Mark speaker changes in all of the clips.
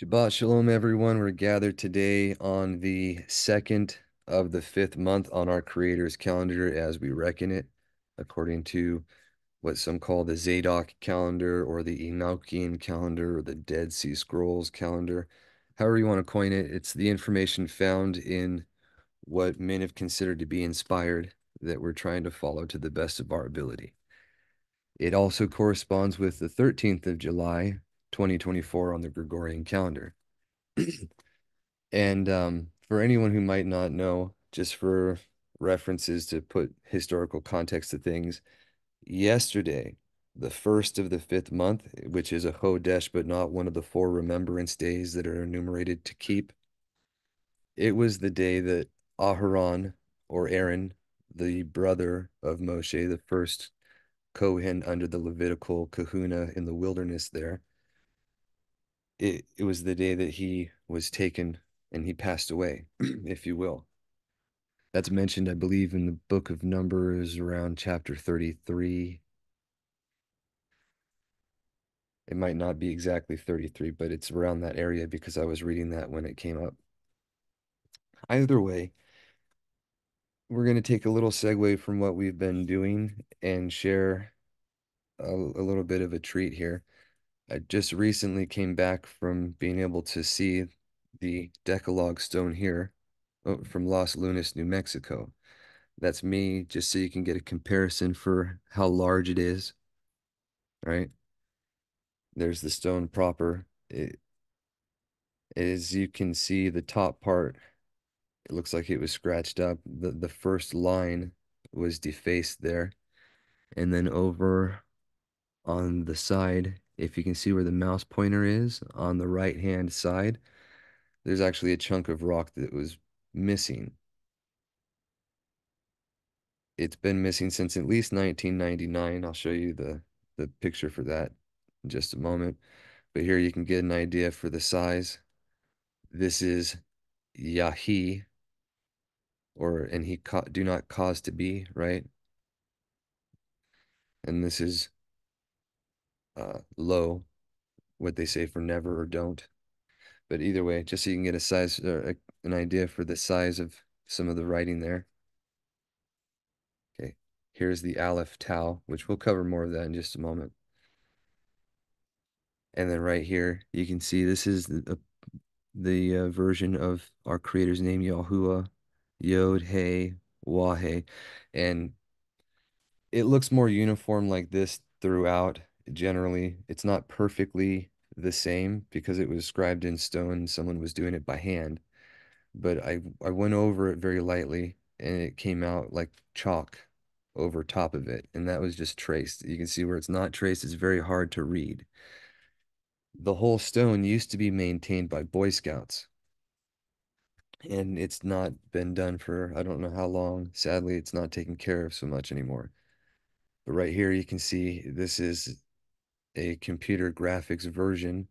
Speaker 1: Shabbat Shalom, everyone. We're gathered today on the second of the fifth month on our Creator's calendar as we reckon it, according to what some call the Zadok calendar or the Enochian calendar or the Dead Sea Scrolls calendar. However you want to coin it, it's the information found in what men have considered to be inspired that we're trying to follow to the best of our ability. It also corresponds with the 13th of July, 2024 on the Gregorian calendar. and um, for anyone who might not know, just for references to put historical context to things, yesterday, the first of the fifth month, which is a Hodesh, but not one of the four remembrance days that are enumerated to keep, it was the day that Aharon or Aaron, the brother of Moshe, the first Kohen under the Levitical kehunah in the wilderness there, it, it was the day that he was taken and he passed away, if you will. That's mentioned, I believe, in the book of Numbers around chapter 33. It might not be exactly 33, but it's around that area because I was reading that when it came up. Either way, we're going to take a little segue from what we've been doing and share a, a little bit of a treat here. I just recently came back from being able to see the Decalogue stone here oh, from Los Lunas, New Mexico. That's me, just so you can get a comparison for how large it is, right? There's the stone proper. It, as you can see, the top part, it looks like it was scratched up. The, the first line was defaced there. And then over on the side, if you can see where the mouse pointer is on the right hand side, there's actually a chunk of rock that was missing. It's been missing since at least 1999. I'll show you the, the picture for that in just a moment. But here you can get an idea for the size. This is Yahi, or and he caught do not cause to be, right? And this is uh, low, what they say for never or don't. But either way, just so you can get a size or a, an idea for the size of some of the writing there. Okay, here's the Aleph Tau, which we'll cover more of that in just a moment. And then right here, you can see this is the, the uh, version of our creator's name, Yahuwah, Yod, Hey, Wahe. And it looks more uniform like this throughout generally. It's not perfectly the same because it was scribed in stone. Someone was doing it by hand. But I, I went over it very lightly and it came out like chalk over top of it. And that was just traced. You can see where it's not traced, it's very hard to read. The whole stone used to be maintained by Boy Scouts. And it's not been done for I don't know how long. Sadly, it's not taken care of so much anymore. But right here, you can see this is a computer graphics version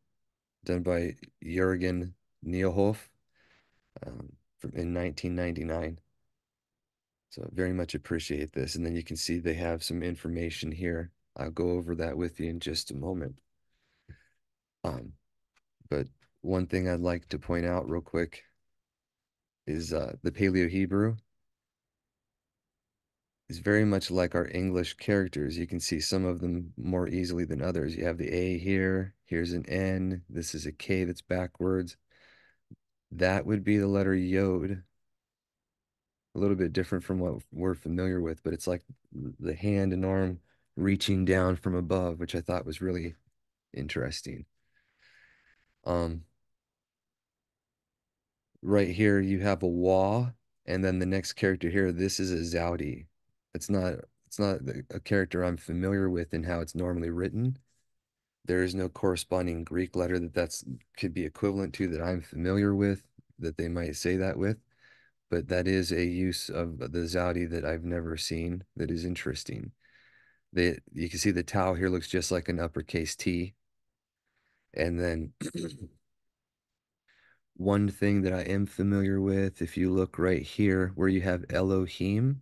Speaker 1: done by Jürgen Niehoff um, from, in 1999. So very much appreciate this. And then you can see they have some information here. I'll go over that with you in just a moment. Um, but one thing I'd like to point out real quick is uh, the Paleo Hebrew is very much like our English characters. You can see some of them more easily than others. You have the A here, here's an N, this is a K that's backwards. That would be the letter Yod. A little bit different from what we're familiar with, but it's like the hand and arm reaching down from above, which I thought was really interesting. Um, right here, you have a Wa, and then the next character here, this is a Zaudi. It's not it's not a character I'm familiar with in how it's normally written. There is no corresponding Greek letter that that's could be equivalent to that I'm familiar with that they might say that with. But that is a use of the Zaudi that I've never seen that is interesting. They, you can see the tau here looks just like an uppercase T. And then one thing that I am familiar with, if you look right here where you have Elohim,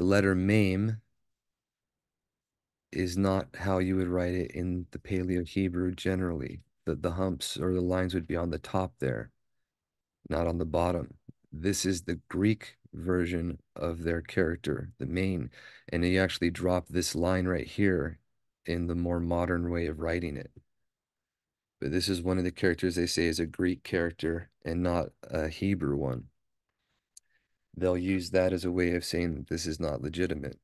Speaker 1: the letter Mem is not how you would write it in the Paleo Hebrew generally. the, the humps or the lines would be on the top there, not on the bottom. This is the Greek version of their character, the main. And you actually drop this line right here in the more modern way of writing it. But this is one of the characters they say is a Greek character and not a Hebrew one. They'll use that as a way of saying that this is not legitimate.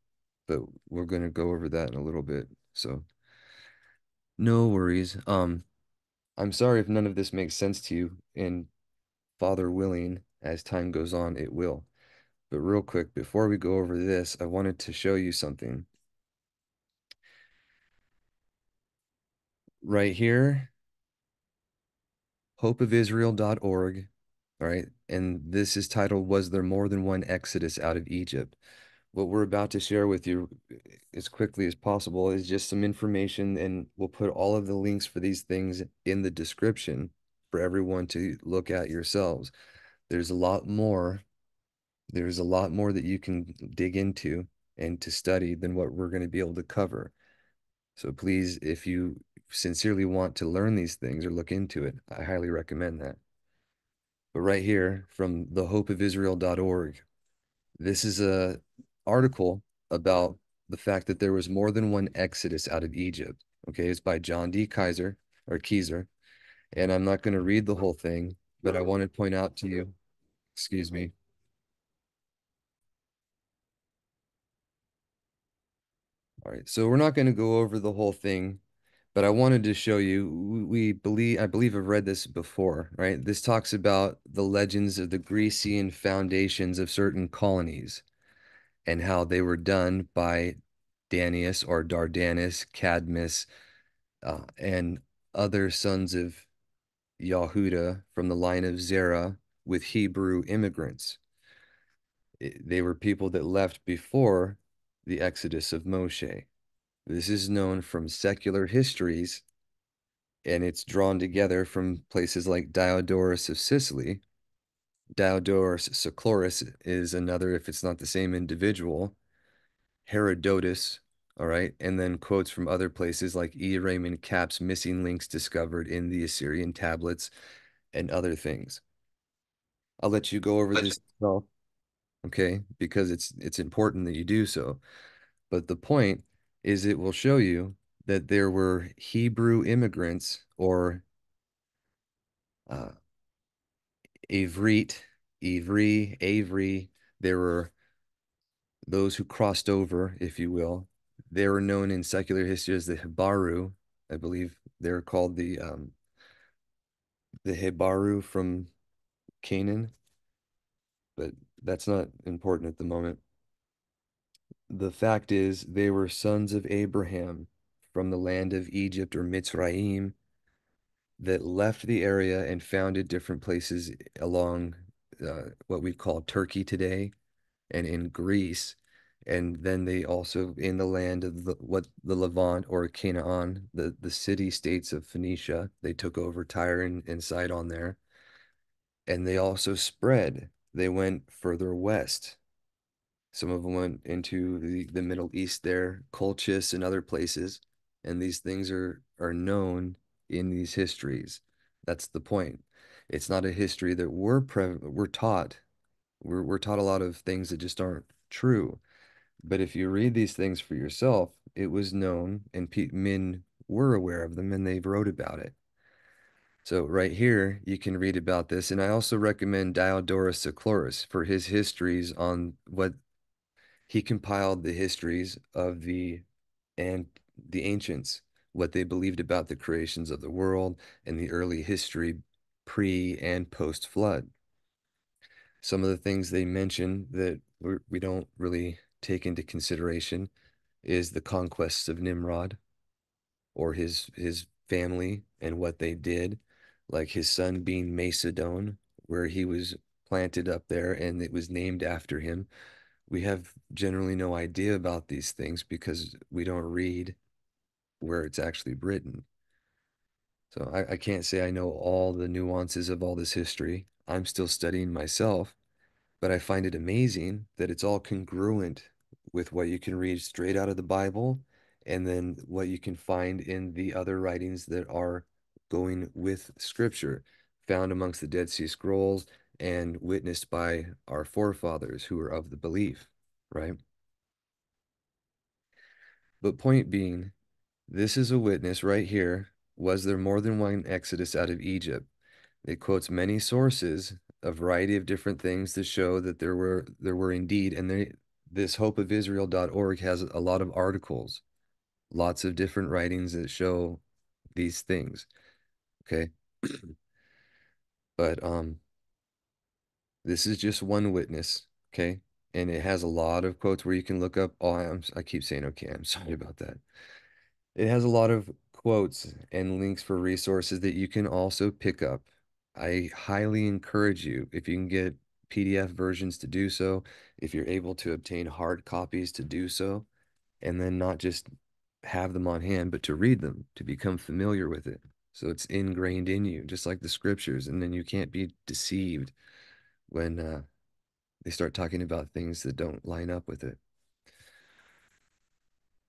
Speaker 1: But we're going to go over that in a little bit. So no worries. Um, I'm sorry if none of this makes sense to you, and Father willing, as time goes on, it will. But real quick, before we go over this, I wanted to show you something. Right here, hopeofisrael.org, all right? And this is titled, Was There More Than One Exodus Out of Egypt? What we're about to share with you eh, as quickly as possible is just some information, and we'll put all of the links for these things in the description for everyone to look at yourselves. There's a lot more. There's a lot more that you can dig into and to study than what we're going to be able to cover. So please, if you sincerely want to learn these things or look into it, I highly recommend that. But right here from thehopeofisrael.org, this is a article about the fact that there was more than one exodus out of Egypt. Okay, it's by John D. Kaiser or Keyser. And I'm not going to read the whole thing, but I want to point out to you, excuse me. All right, so we're not going to go over the whole thing, but I wanted to show you, we believe, I believe I've read this before, right? This talks about the legends of the Grecian foundations of certain colonies and how they were done by Danaus or Dardanus, Cadmus, uh, and other sons of Yahuda from the line of Zerah with Hebrew immigrants. They were people that left before the exodus of Moshe. This is known from secular histories, and it's drawn together from places like Diodorus of Sicily. Diodorus Siculus is another, if it's not the same individual. Herodotus, all right, and then quotes from other places like E. Raymond Capt's missing links discovered in the Assyrian tablets and other things. I'll let you go over this okay, because it's it's important that you do so. But the point is it will show you that there were Hebrew immigrants or uh, Avrit, Ivri, Avery. There were those who crossed over, if you will. They were known in secular history as the Hebaru. I believe they're called the um, the Hebaru from Canaan, but that's not important at the moment. The fact is, they were sons of Abraham from the land of Egypt or Mitzrayim that left the area and founded different places along uh, what we call Turkey today and in Greece. And then they also in the land of the, what the Levant or Canaan, the, the city states of Phoenicia, they took over Tyre and, and Sidon there. And they also spread. They went further west. Some of them went into the, the Middle East there, Colchis and other places. And these things are are known in these histories. That's the point. It's not a history that we're pre- we're taught. We're we're taught a lot of things that just aren't true. But if you read these things for yourself, it was known and pe- men were aware of them and they wrote about it. So right here, you can read about this. And I also recommend Diodorus Siculus for his histories on what he compiled the histories of the and the ancients what they believed about the creations of the world and the early history pre and post flood. Some of the things they mention that we don't really take into consideration is the conquests of Nimrod or his his family and what they did, like his son being Macedon, where he was planted up there and it was named after him. We have generally no idea about these things because we don't read where it's actually written. So I, I can't say I know all the nuances of all this history. I'm still studying myself, but I find it amazing that it's all congruent with what you can read straight out of the Bible and then what you can find in the other writings that are going with scripture found amongst the Dead Sea Scrolls and witnessed by our forefathers who were of the belief, right? But point being, this is a witness right here. Was there more than one exodus out of Egypt? It quotes many sources, a variety of different things to show that there were there were indeed, and they, this hopeofisrael.org has a lot of articles, lots of different writings that show these things. Okay. but um this is just one witness, okay? And it has a lot of quotes where you can look up. Oh, I'm, I keep saying okay. I'm sorry about that. It has a lot of quotes and links for resources that you can also pick up. I highly encourage you, if you can get PDF versions to do so, if you're able to obtain hard copies to do so, and then not just have them on hand, but to read them, to become familiar with it. So it's ingrained in you, just like the scriptures, and then you can't be deceived when uh, they start talking about things that don't line up with it.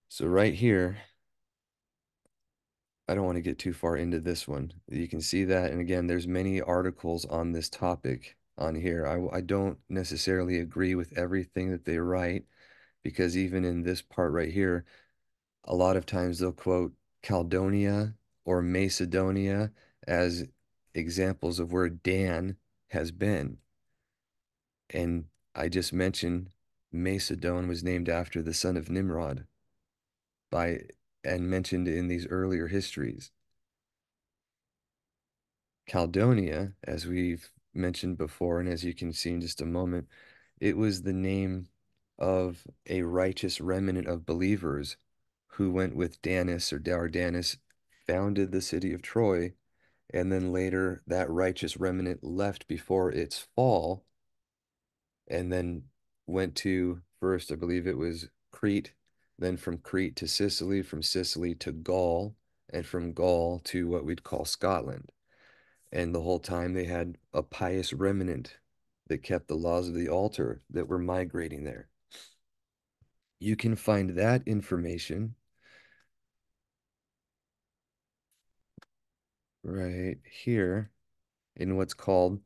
Speaker 1: So right here, I don't want to get too far into this one. You can see that. And again, there's many articles on this topic on here. I, I don't necessarily agree with everything that they write because even in this part right here, a lot of times they'll quote Caledonia or Macedonia as examples of where Dan has been. And I just mentioned Macedon was named after the son of Nimrod by and mentioned in these earlier histories. Caledonia, as we've mentioned before, and as you can see in just a moment, it was the name of a righteous remnant of believers who went with Danaus or Dardanus, founded the city of Troy, and then later that righteous remnant left before its fall and then went to first, I believe it was Crete, then from Crete to Sicily, from Sicily to Gaul, and from Gaul to what we'd call Scotland. And the whole time they had a pious remnant that kept the laws of the altar that were migrating there. You can find that information right here in what's called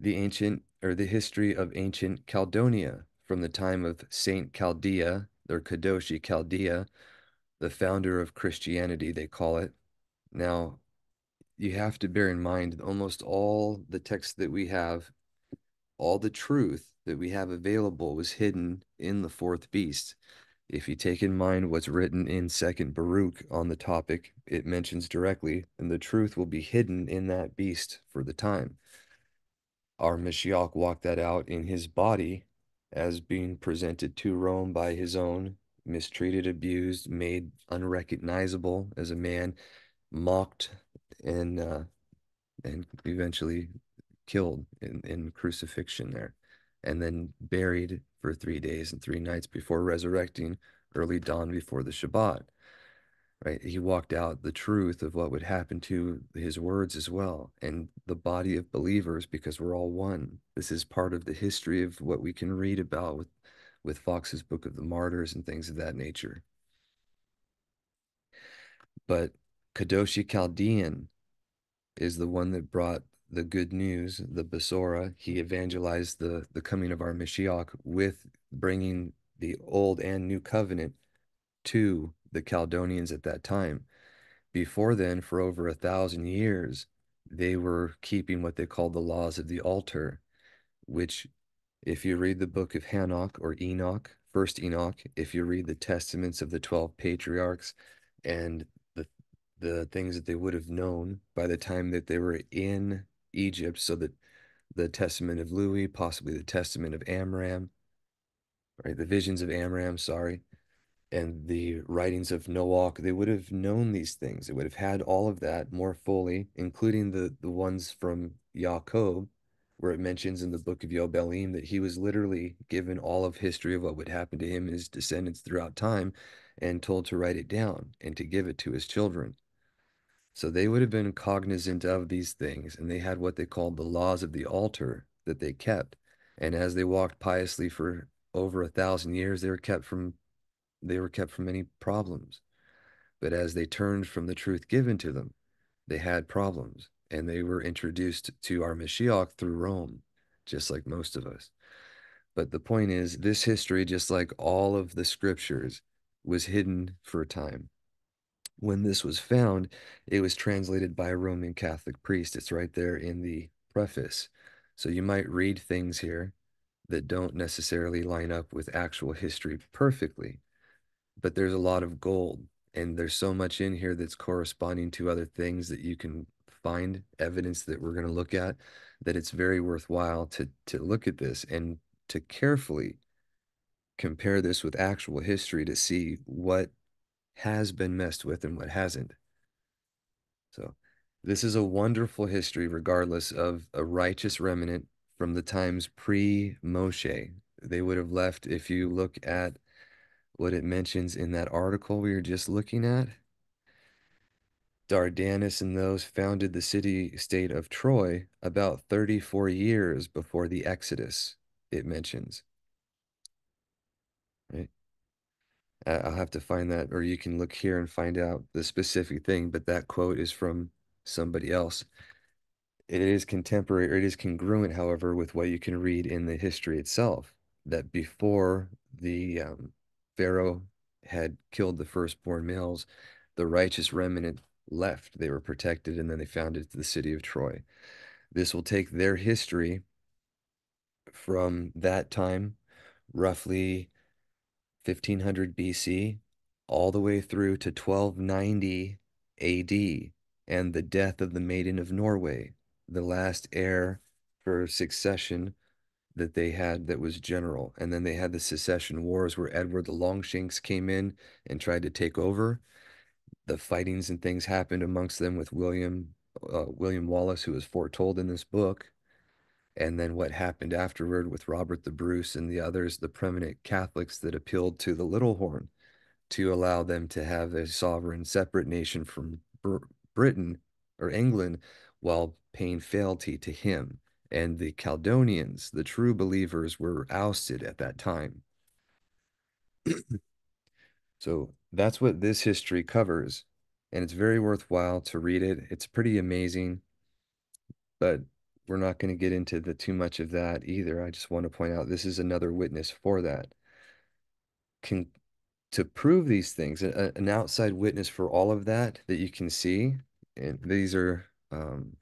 Speaker 1: the ancient or the history of ancient Caledonia from the time of Saint Chaldea or Kadoshi Chaldea, the founder of Christianity, they call it. Now, you have to bear in mind almost all the text that we have, all the truth that we have available was hidden in the fourth beast. If you take in mind what's written in Second Baruch on the topic, it mentions directly, and the truth will be hidden in that beast for the time our Mashiach walked that out in his body as being presented to Rome by his own, mistreated, abused, made unrecognizable as a man, mocked, and uh, and eventually killed in, in crucifixion there, and then buried for three days and three nights before resurrecting early dawn before the Shabbat right? He walked out the truth of what would happen to his words as well and the body of believers because we're all one. This is part of the history of what we can read about with, with Fox's Book of the Martyrs and things of that nature. But Kadoshi Chaldean is the one that brought the good news, the Besorah. He evangelized the, the coming of our Mashiach with bringing the old and new covenant to the Chaldeans at that time. Before then, for over a thousand years, they were keeping what they called the laws of the altar, which, if you read the book of Hanok or Enoch, first Enoch, if you read the testaments of the 12 patriarchs and the, the things that they would have known by the time that they were in Egypt, so that the testament of Levi, possibly the testament of Amram, right? The visions of Amram, sorry and the writings of Noah, they would have known these things. They would have had all of that more fully, including the, the ones from Yaakov, where it mentions in the book of Yobelim that he was literally given all of history of what would happen to him and his descendants throughout time and told to write it down and to give it to his children. So they would have been cognizant of these things, and they had what they called the laws of the altar that they kept. And as they walked piously for over a thousand years, they were kept from they were kept from many problems. But as they turned from the truth given to them, They had problems and they were introduced to our Mashiach through Rome, just like most of us. But the point is, this history, just like all of the scriptures, was hidden for a time. When this was found, it was translated by a Roman Catholic priest. It's right there in the preface. So you might read things here that don't necessarily line up with actual history perfectly, but there's a lot of gold and there's so much in here that's corresponding to other things that you can find evidence that we're going to look at that it's very worthwhile to to look at this and to carefully compare this with actual history to see what has been messed with and what hasn't. So this is a wonderful history regardless of a righteous remnant from the times pre-Moshe. They would have left if you look at what it mentions in that article we were just looking at. Dardanus and those founded the city-state of Troy about 34 years before the Exodus, it mentions. Right? I'll have to find that, or you can look here and find out the specific thing, but that quote is from somebody else. It is contemporary, or it is congruent, however, with what you can read in the history itself, that before the um, Pharaoh had killed the firstborn males, the righteous remnant left. They were protected, and then they founded the city of Troy. This will take their history from that time, roughly 1500 BC, all the way through to 1290 AD, and the death of the Maiden of Norway, the last heir for succession that they had that was general. And then they had the secession wars where Edward the Longshanks came in and tried to take over the fightings and things happened amongst them with William uh, William Wallace, who was foretold in this book, and then what happened afterward with Robert the Bruce and the others, the prominent Catholics that appealed to the Little Horn to allow them to have a sovereign, separate nation from Br Britain or England, while paying fealty to him. And the Caledonians, the true believers, were ousted at that time. So that's what this history covers. And it's very worthwhile to read it. It's pretty amazing, but we're not going to get into the too much of that either. I just want to point out this is another witness for that. Can to prove these things, a, an outside witness for all of that that you can see, and these are um,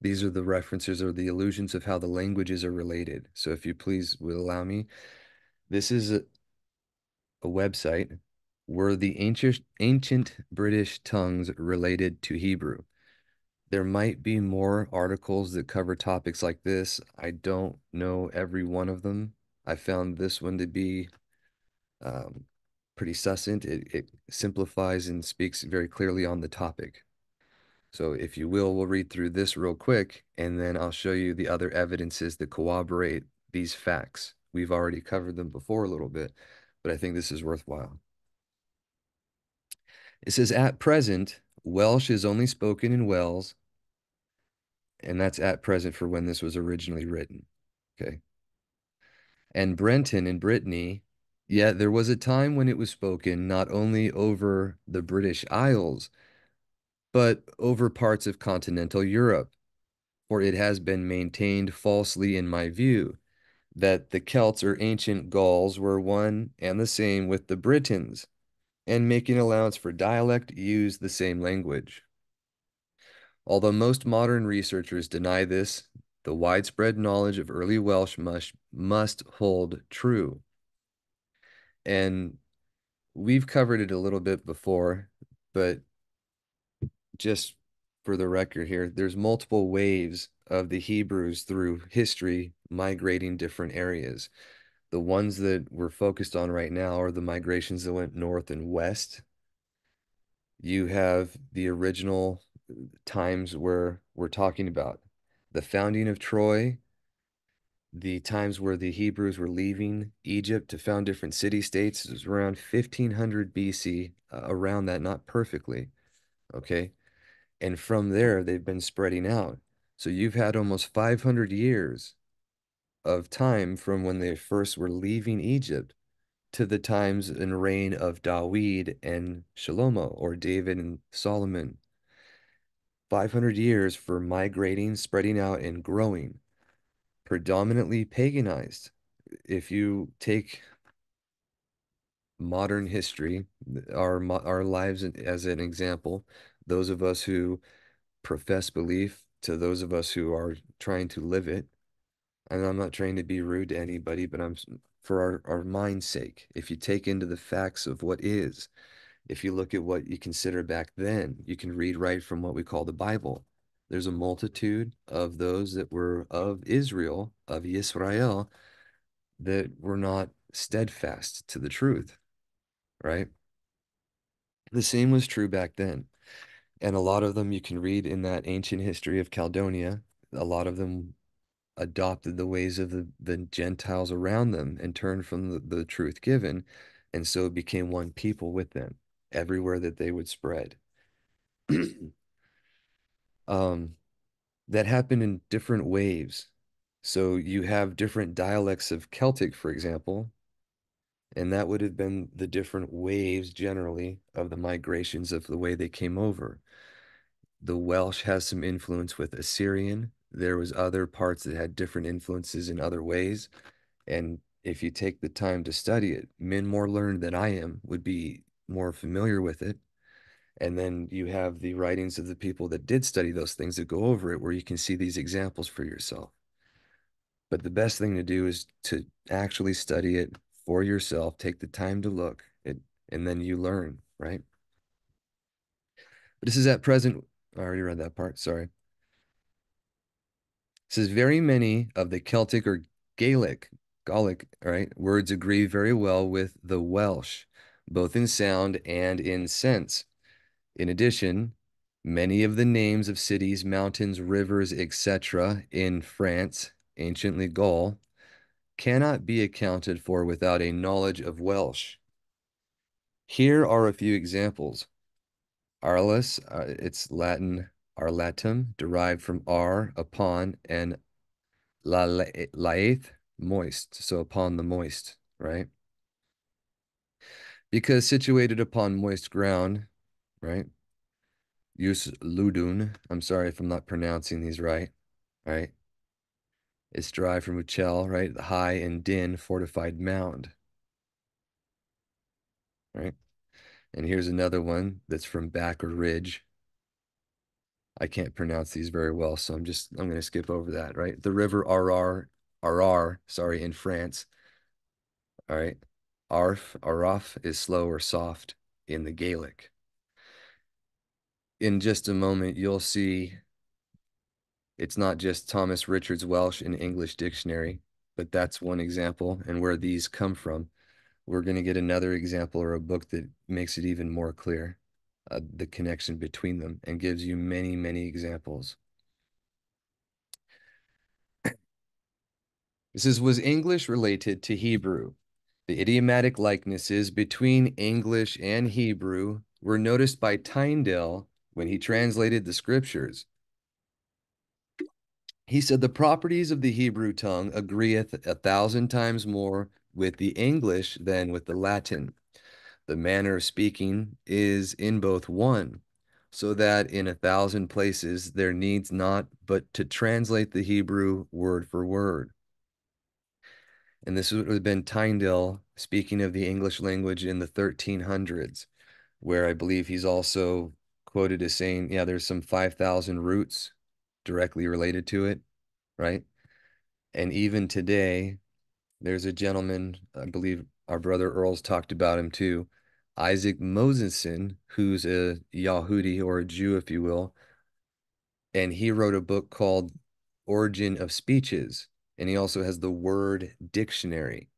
Speaker 1: these are the references or the illusions of how the languages are related. So if you please will allow me, this is a, a website were the ancient ancient British tongues related to Hebrew. There might be more articles that cover topics like this. I don't know every one of them. I found this one to be um, pretty succinct. It, it simplifies and speaks very clearly on the topic. So if you will, we'll read through this real quick, and then I'll show you the other evidences that corroborate these facts. We've already covered them before a little bit, but I think this is worthwhile. It says, at present, Welsh is only spoken in Wales, and that's at present for when this was originally written. Okay. And Breton in Brittany, yet there was a time when it was spoken not only over the British Isles, but over parts of continental Europe. For it has been maintained falsely in my view that the Celts or ancient Gauls were one and the same with the Britons, and making allowance for dialect, use the same language. Although most modern researchers deny this, the widespread knowledge of early Welsh must, must hold true. And we've covered it a little bit before, but just for the record here, there's multiple waves of the Hebrews through history migrating different areas. The ones that we're focused on right now are the migrations that went north and west. You have the original times where we're talking about the founding of Troy, the times where the Hebrews were leaving Egypt to found different city states. It was around 1500 BC, uh, around that, not perfectly. Okay. And from there, they've been spreading out. So you've had almost 500 years of time from when they first were leaving Egypt to the times and reign of Dawid and Shalomo or David and Solomon. 500 years for migrating, spreading out, and growing. Predominantly paganized. If you take modern history, our our lives as an example, those of us who profess belief to those of us who are trying to live it. And I'm not trying to be rude to anybody, but I'm for our, our mind's sake. If you take into the facts of what is, if you look at what you consider back then, you can read right from what we call the Bible. There's a multitude of those that were of Israel, of Israel, that were not steadfast to the truth, right? The same was true back then. And a lot of them you can read in that ancient history of Caledonia. A lot of them adopted the ways of the, the Gentiles around them and turned from the, the truth given, and so became one people with them everywhere that they would spread. um, that happened in different waves. So you have different dialects of Celtic, for example, and that would have been the different waves generally of the migrations of the way they came over. The Welsh has some influence with Assyrian. There was other parts that had different influences in other ways. And if you take the time to study it, men more learned than I am would be more familiar with it. And then you have the writings of the people that did study those things that go over it, where you can see these examples for yourself. But the best thing to do is to actually study it for yourself, take the time to look, it, and then you learn, right? But this is at present, I already read that part, sorry. It says very many of the Celtic or Gaelic, Gaelic, right, words agree very well with the Welsh both in sound and in sense. In addition, many of the names of cities, mountains, rivers, etc. in France, anciently Gaul, cannot be accounted for without a knowledge of Welsh. Here are a few examples. Arles, uh, it's Latin arlatum, derived from ar, upon, and laeth, moist, so upon the moist, right? because situated upon moist ground, right? Use ludun. I'm sorry if I'm not pronouncing these right, right? It's derived from uchel, right? The high and din fortified mound, right? And here's another one that's from back or ridge. I can't pronounce these very well, so I'm just I'm going to skip over that, right? The river RR RR, sorry, in France. All right. Arf, araf is slow or soft in the Gaelic. In just a moment, you'll see it's not just Thomas Richards Welsh in English dictionary, but that's one example and where these come from. We're going to get another example or a book that makes it even more clear, uh, the connection between them and gives you many, many examples. This is, was English related to Hebrew? The idiomatic likenesses between English and Hebrew were noticed by Tyndale when he translated the scriptures. He said the properties of the Hebrew tongue agreeth a thousand times more with the English than with the Latin. The manner of speaking is in both one, so that in a thousand places there needs not but to translate the Hebrew word for word and this would have been Tyndale speaking of the English language in the 1300s, where I believe he's also quoted as saying, yeah, there's some 5,000 roots directly related to it, right? And even today, there's a gentleman, I believe our brother Earl's talked about him too, Isaac Mozeson, who's a Yahudi or a Jew, if you will. And he wrote a book called Origin of Speeches and he also has the word dictionary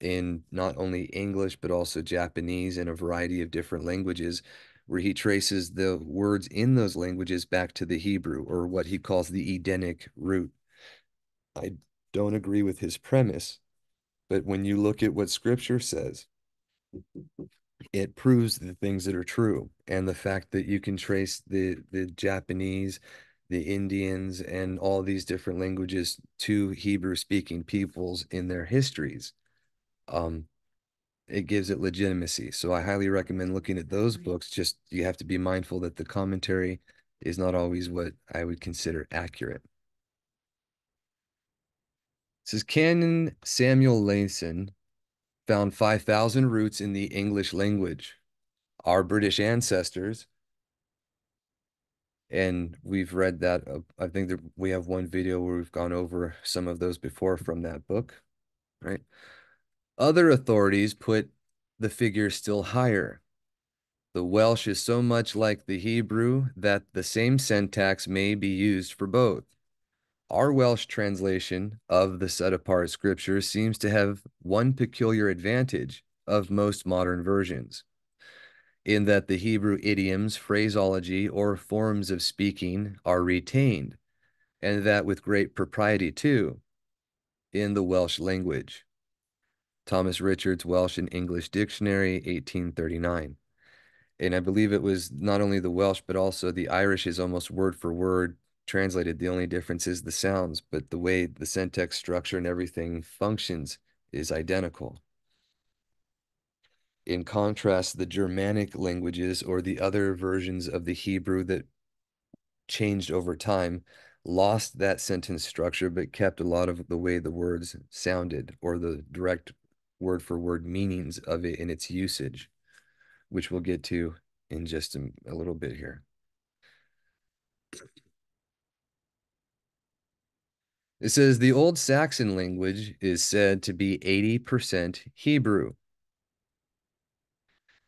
Speaker 1: in not only English, but also Japanese and a variety of different languages, where he traces the words in those languages back to the Hebrew or what he calls the Edenic root. I don't agree with his premise, but when you look at what scripture says, it proves the things that are true. And the fact that you can trace the, the Japanese the Indians and all these different languages to Hebrew speaking peoples in their histories. Um, it gives it legitimacy. So I highly recommend looking at those books. Just you have to be mindful that the commentary is not always what I would consider accurate. Says Canon Samuel Lysons found 5,000 roots in the English language. Our British ancestors, and we've read that. Uh, I think that we have one video where we've gone over some of those before from that book, right? Other authorities put the figure still higher. The Welsh is so much like the Hebrew that the same syntax may be used for both. Our Welsh translation of the set apart scriptures seems to have one peculiar advantage of most modern versions, in that the Hebrew idioms, phraseology, or forms of speaking are retained, and that with great propriety too, in the Welsh language. Thomas Richards, Welsh and English Dictionary, 1839. And I believe it was not only the Welsh, but also the Irish is almost word for word translated. The only difference is the sounds, but the way the syntax structure and everything functions is identical. In contrast, the Germanic languages or the other versions of the Hebrew that changed over time lost that sentence structure, but kept a lot of the way the words sounded or the direct word for word meanings of it in its usage, which we'll get to in just a, a little bit here. It says the Old Saxon language is said to be 80% Hebrew.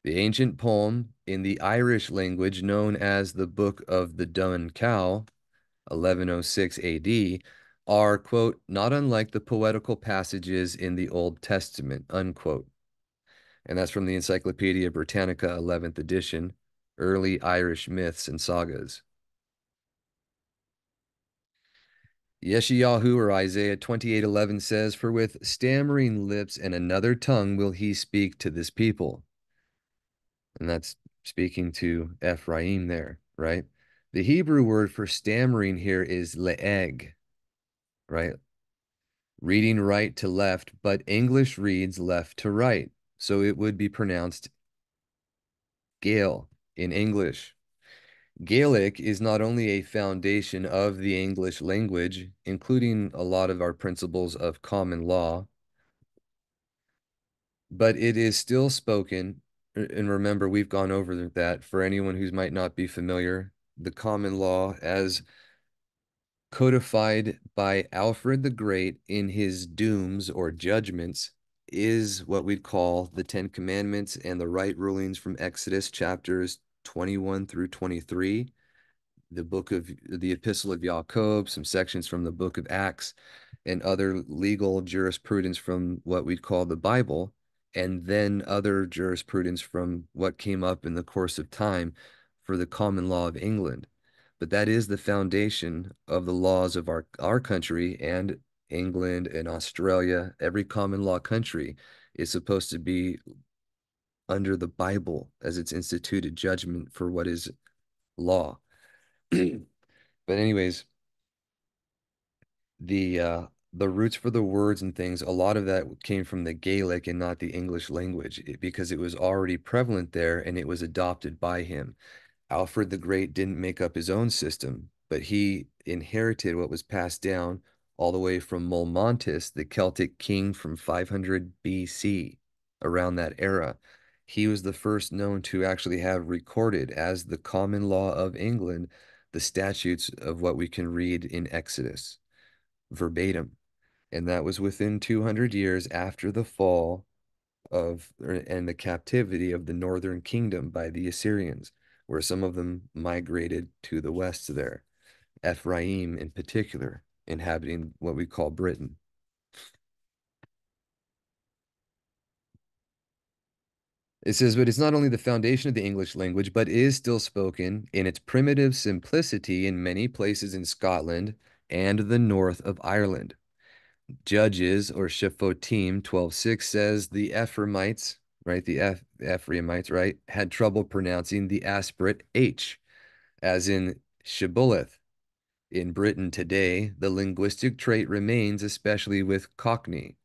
Speaker 1: The ancient poem in the Irish language known as the Book of the Dun Cow, 1106 AD, are, quote, not unlike the poetical passages in the Old Testament, unquote. And that's from the Encyclopedia Britannica, 11th edition, Early Irish Myths and Sagas. Yeshayahu or Isaiah 28:11 says, "For with stammering lips and another tongue will he speak to this people." And that's speaking to Ephraim there, right? The Hebrew word for stammering here is leeg, right? Reading right to left, but English reads left to right. So it would be pronounced Gale in English. Gaelic is not only a foundation of the English language, including a lot of our principles of common law, but it is still spoken. And remember, we've gone over that for anyone who might not be familiar. The common law, as codified by Alfred the Great in his dooms or judgments, is what we'd call the Ten Commandments and the right rulings from Exodus chapters 21 through 23, the book of the Epistle of Jacob, some sections from the book of Acts, and other legal jurisprudence from what we'd call the Bible, and then other jurisprudence from what came up in the course of time for the common law of England but that is the foundation of the laws of our, our country and England and Australia. Every common law country is supposed to be under the Bible as its instituted judgment for what is law. but anyways, the uh, the roots for the words and things, a lot of that came from the Gaelic and not the English language because it was already prevalent there and it was adopted by him. Alfred the Great didn't make up his own system, but he inherited what was passed down all the way from Molmutius, the Celtic king from 500 BC, around that era. He was the first known to actually have recorded as the common law of England the statutes of what we can read in Exodus verbatim. And that was within 200 years after the fall of er, and the captivity of the northern kingdom by the Assyrians where some of them migrated to the west there, Ephraim in particular, inhabiting what we call Britain. It says, but it's not only the foundation of the English language, but is still spoken in its primitive simplicity in many places in Scotland and the north of Ireland. Judges or Shephotim 12.6 says the Ephraimites right? The F, Ephraimites, right, had trouble pronouncing the aspirate H, as in shibboleth. In Britain today, the linguistic trait remains, especially with Cockney.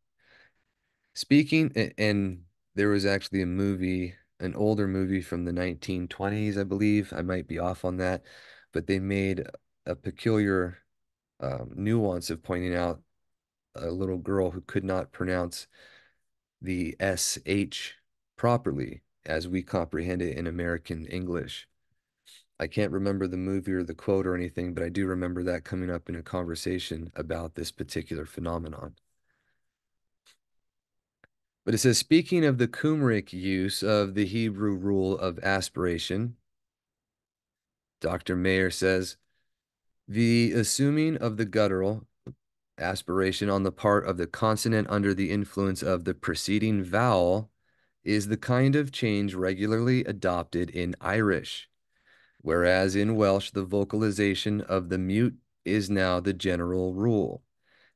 Speaker 1: Speaking, and there was actually a movie, an older movie from the 1920s, I believe. I might be off on that, but they made a peculiar um, nuance of pointing out a little girl who could not pronounce the SH properly as we comprehend it in American English. I can't remember the movie or the quote or anything, but I do remember that coming up in a conversation about this particular phenomenon. But it says, speaking of the Cymric use of the Hebrew rule of aspiration, Dr. Mayer says, the assuming of the guttural aspiration on the part of the consonant under the influence of the preceding vowel is the kind of change regularly adopted in Irish, whereas in Welsh the vocalization of the mute is now the general rule.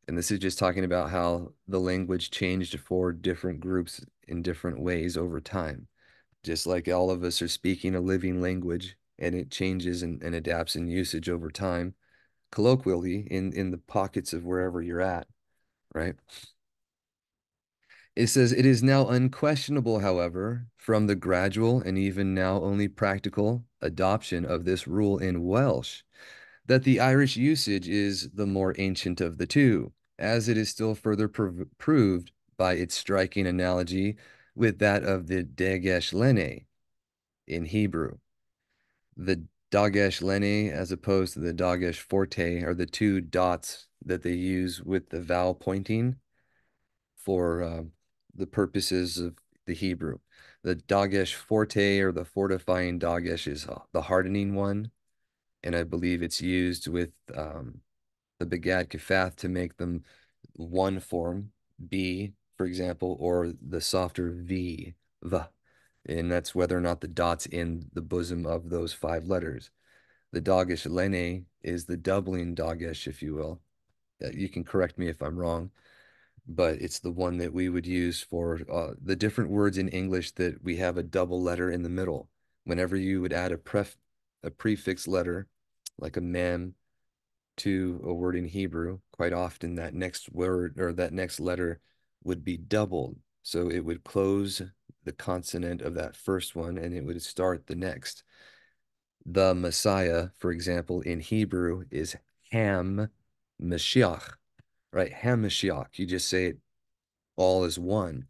Speaker 1: And this is just talking about how the language changed for different groups in different ways over time. Just like all of us are speaking a living language and it changes and, and adapts in usage over time, colloquially in, in the pockets of wherever you're at, right? It says, it is now unquestionable, however, from the gradual and even now only practical adoption of this rule in Welsh, that the Irish usage is the more ancient of the two, as it is still further prov proved by its striking analogy with that of the Dagesh Lene in Hebrew. The Dagesh Lene as opposed to the Dagesh Forte are the two dots that they use with the vowel pointing for uh, the purposes of the Hebrew. The Dagesh Forte or the fortifying Dagesh is uh, the hardening one, and I believe it's used with um, the Begad Kafath to make them one form, B, for example, or the softer V, V, and that's whether or not the dot's in the bosom of those five letters. The Dagesh Lene is the doubling Dagesh, if you will. Uh, you can correct me if I'm wrong, but it's the one that we would use for uh, the different words in English that we have a double letter in the middle. Whenever you would add a pref a prefix letter, like a mem, to a word in Hebrew, quite often that next word or that next letter would be doubled. So it would close the consonant of that first one and it would start the next. The Messiah, for example, in Hebrew is Ham Mashiach, right? Ham Mashiach. You just say it all as one,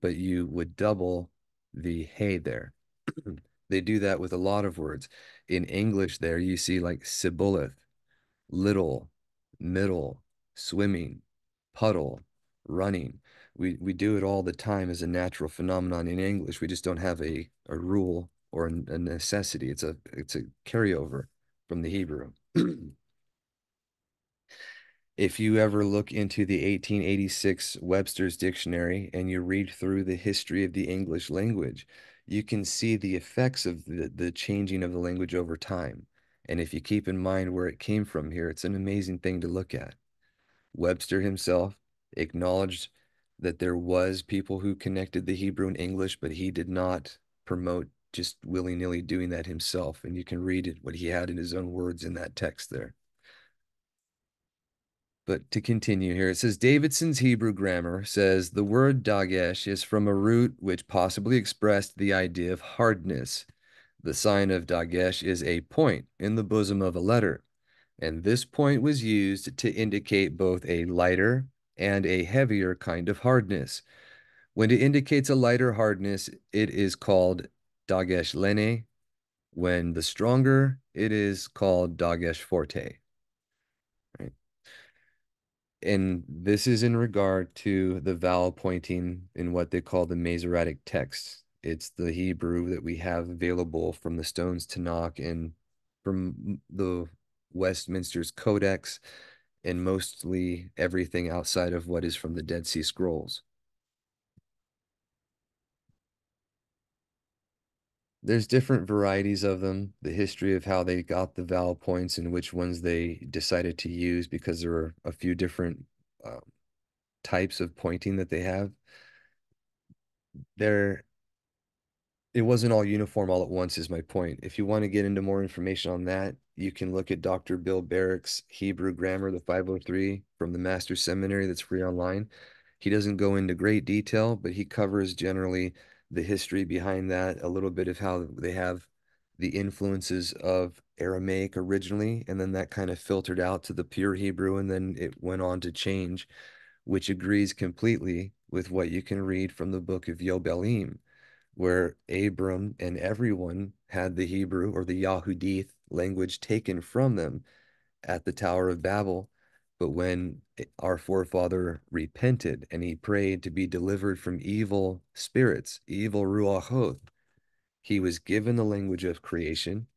Speaker 1: but you would double the hey there. they do that with a lot of words. In English, there you see like Sibboleth, little, middle, swimming, puddle, running. We, we do it all the time as a natural phenomenon in English. We just don't have a, a rule or a necessity. It's a it's a carryover from the Hebrew. if you ever look into the 1886 Webster's Dictionary and you read through the history of the English language, you can see the effects of the, the changing of the language over time. And if you keep in mind where it came from here, it's an amazing thing to look at. Webster himself acknowledged that there was people who connected the Hebrew and English, but he did not promote just willy-nilly doing that himself. And you can read it, what he had in his own words in that text there. But to continue here, it says Davidson's Hebrew grammar says the word dagesh is from a root which possibly expressed the idea of hardness. The sign of dagesh is a point in the bosom of a letter, and this point was used to indicate both a lighter and a heavier kind of hardness. When it indicates a lighter hardness, it is called Dagesh Lene. When the stronger, it is called Dagesh Forte. Right. And this is in regard to the vowel pointing in what they call the Masoretic text. It's the Hebrew that we have available from the Stones Tanakh and from the Westminster's Codex and mostly everything outside of what is from the Dead Sea Scrolls. there's different varieties of them, the history of how they got the vowel points and which ones they decided to use because there are a few different um, types of pointing that they have. There, it wasn't all uniform all at once is my point. If you want to get into more information on that, you can look at Dr. Bill Barrick's Hebrew Grammar, the 503 from the master Seminary that's free online. He doesn't go into great detail, but he covers generally the history behind that, a little bit of how they have the influences of Aramaic originally, and then that kind of filtered out to the pure Hebrew, and then it went on to change, which agrees completely with what you can read from the book of Yobelim, where Abram and everyone had the Hebrew or the Yahudith language taken from them at the Tower of Babel. But when our forefather repented and he prayed to be delivered from evil spirits, evil ruachot, he was given the language of creation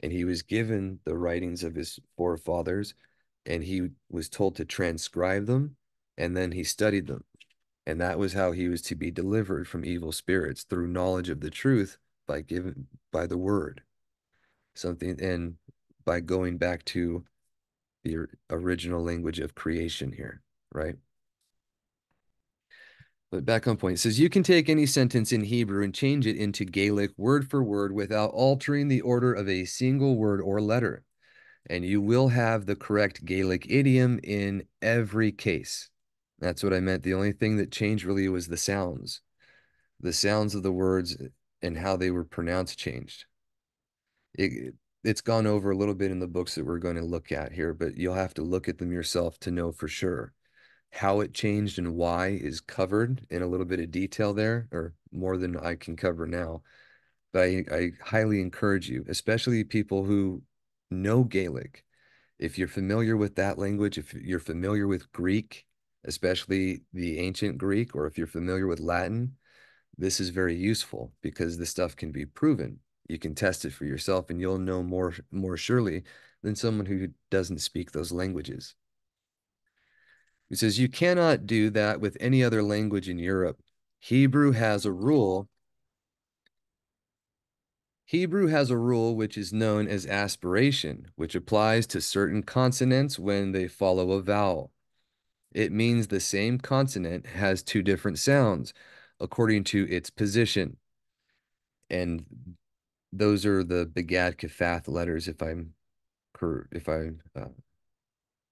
Speaker 1: and he was given the writings of his forefathers and he was told to transcribe them and then he studied them. And that was how he was to be delivered from evil spirits through knowledge of the truth by given by the word. Something and by going back to the original language of creation here, right? But back on point, it says you can take any sentence in Hebrew and change it into Gaelic word for word without altering the order of a single word or letter. And you will have the correct Gaelic idiom in every case. That's what I meant. The only thing that changed really was the sounds. The sounds of the words and how they were pronounced changed. It, it's gone over a little bit in the books that we're going to look at here, but you'll have to look at them yourself to know for sure. How it changed and why is covered in a little bit of detail there, or more than I can cover now. But I, I highly encourage you, especially people who know Gaelic, if you're familiar with that language, if you're familiar with Greek, especially the ancient Greek, or if you're familiar with Latin, this is very useful because this stuff can be proven you can test it for yourself and you'll know more more surely than someone who doesn't speak those languages. He says you cannot do that with any other language in Europe. Hebrew has a rule. Hebrew has a rule which is known as aspiration, which applies to certain consonants when they follow a vowel. It means the same consonant has two different sounds according to its position. And those are the Begad Kafath letters. If I'm if I'm uh,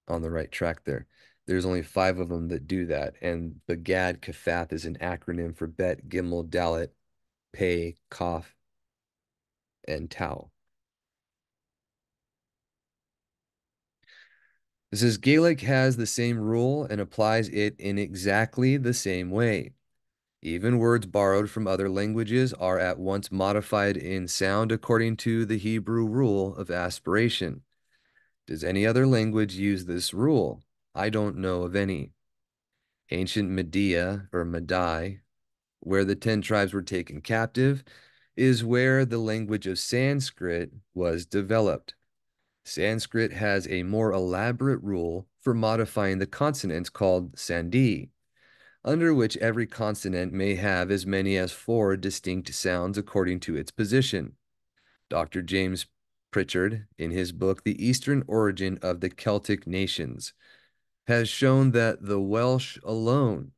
Speaker 1: on the right track there, there's only five of them that do that, and Begad Kafath is an acronym for Bet Gimel Dalet Pei Kaf and Tau. It says Gaelic has the same rule and applies it in exactly the same way. Even words borrowed from other languages are at once modified in sound according to the Hebrew rule of aspiration. Does any other language use this rule? I don't know of any. Ancient Media or Madai, where the 10 tribes were taken captive, is where the language of Sanskrit was developed. Sanskrit has a more elaborate rule for modifying the consonants called sandhi under which every consonant may have as many as four distinct sounds according to its position. Dr. James Prichard, in his book The Eastern Origin of the Celtic Nations, has shown that the Welsh alone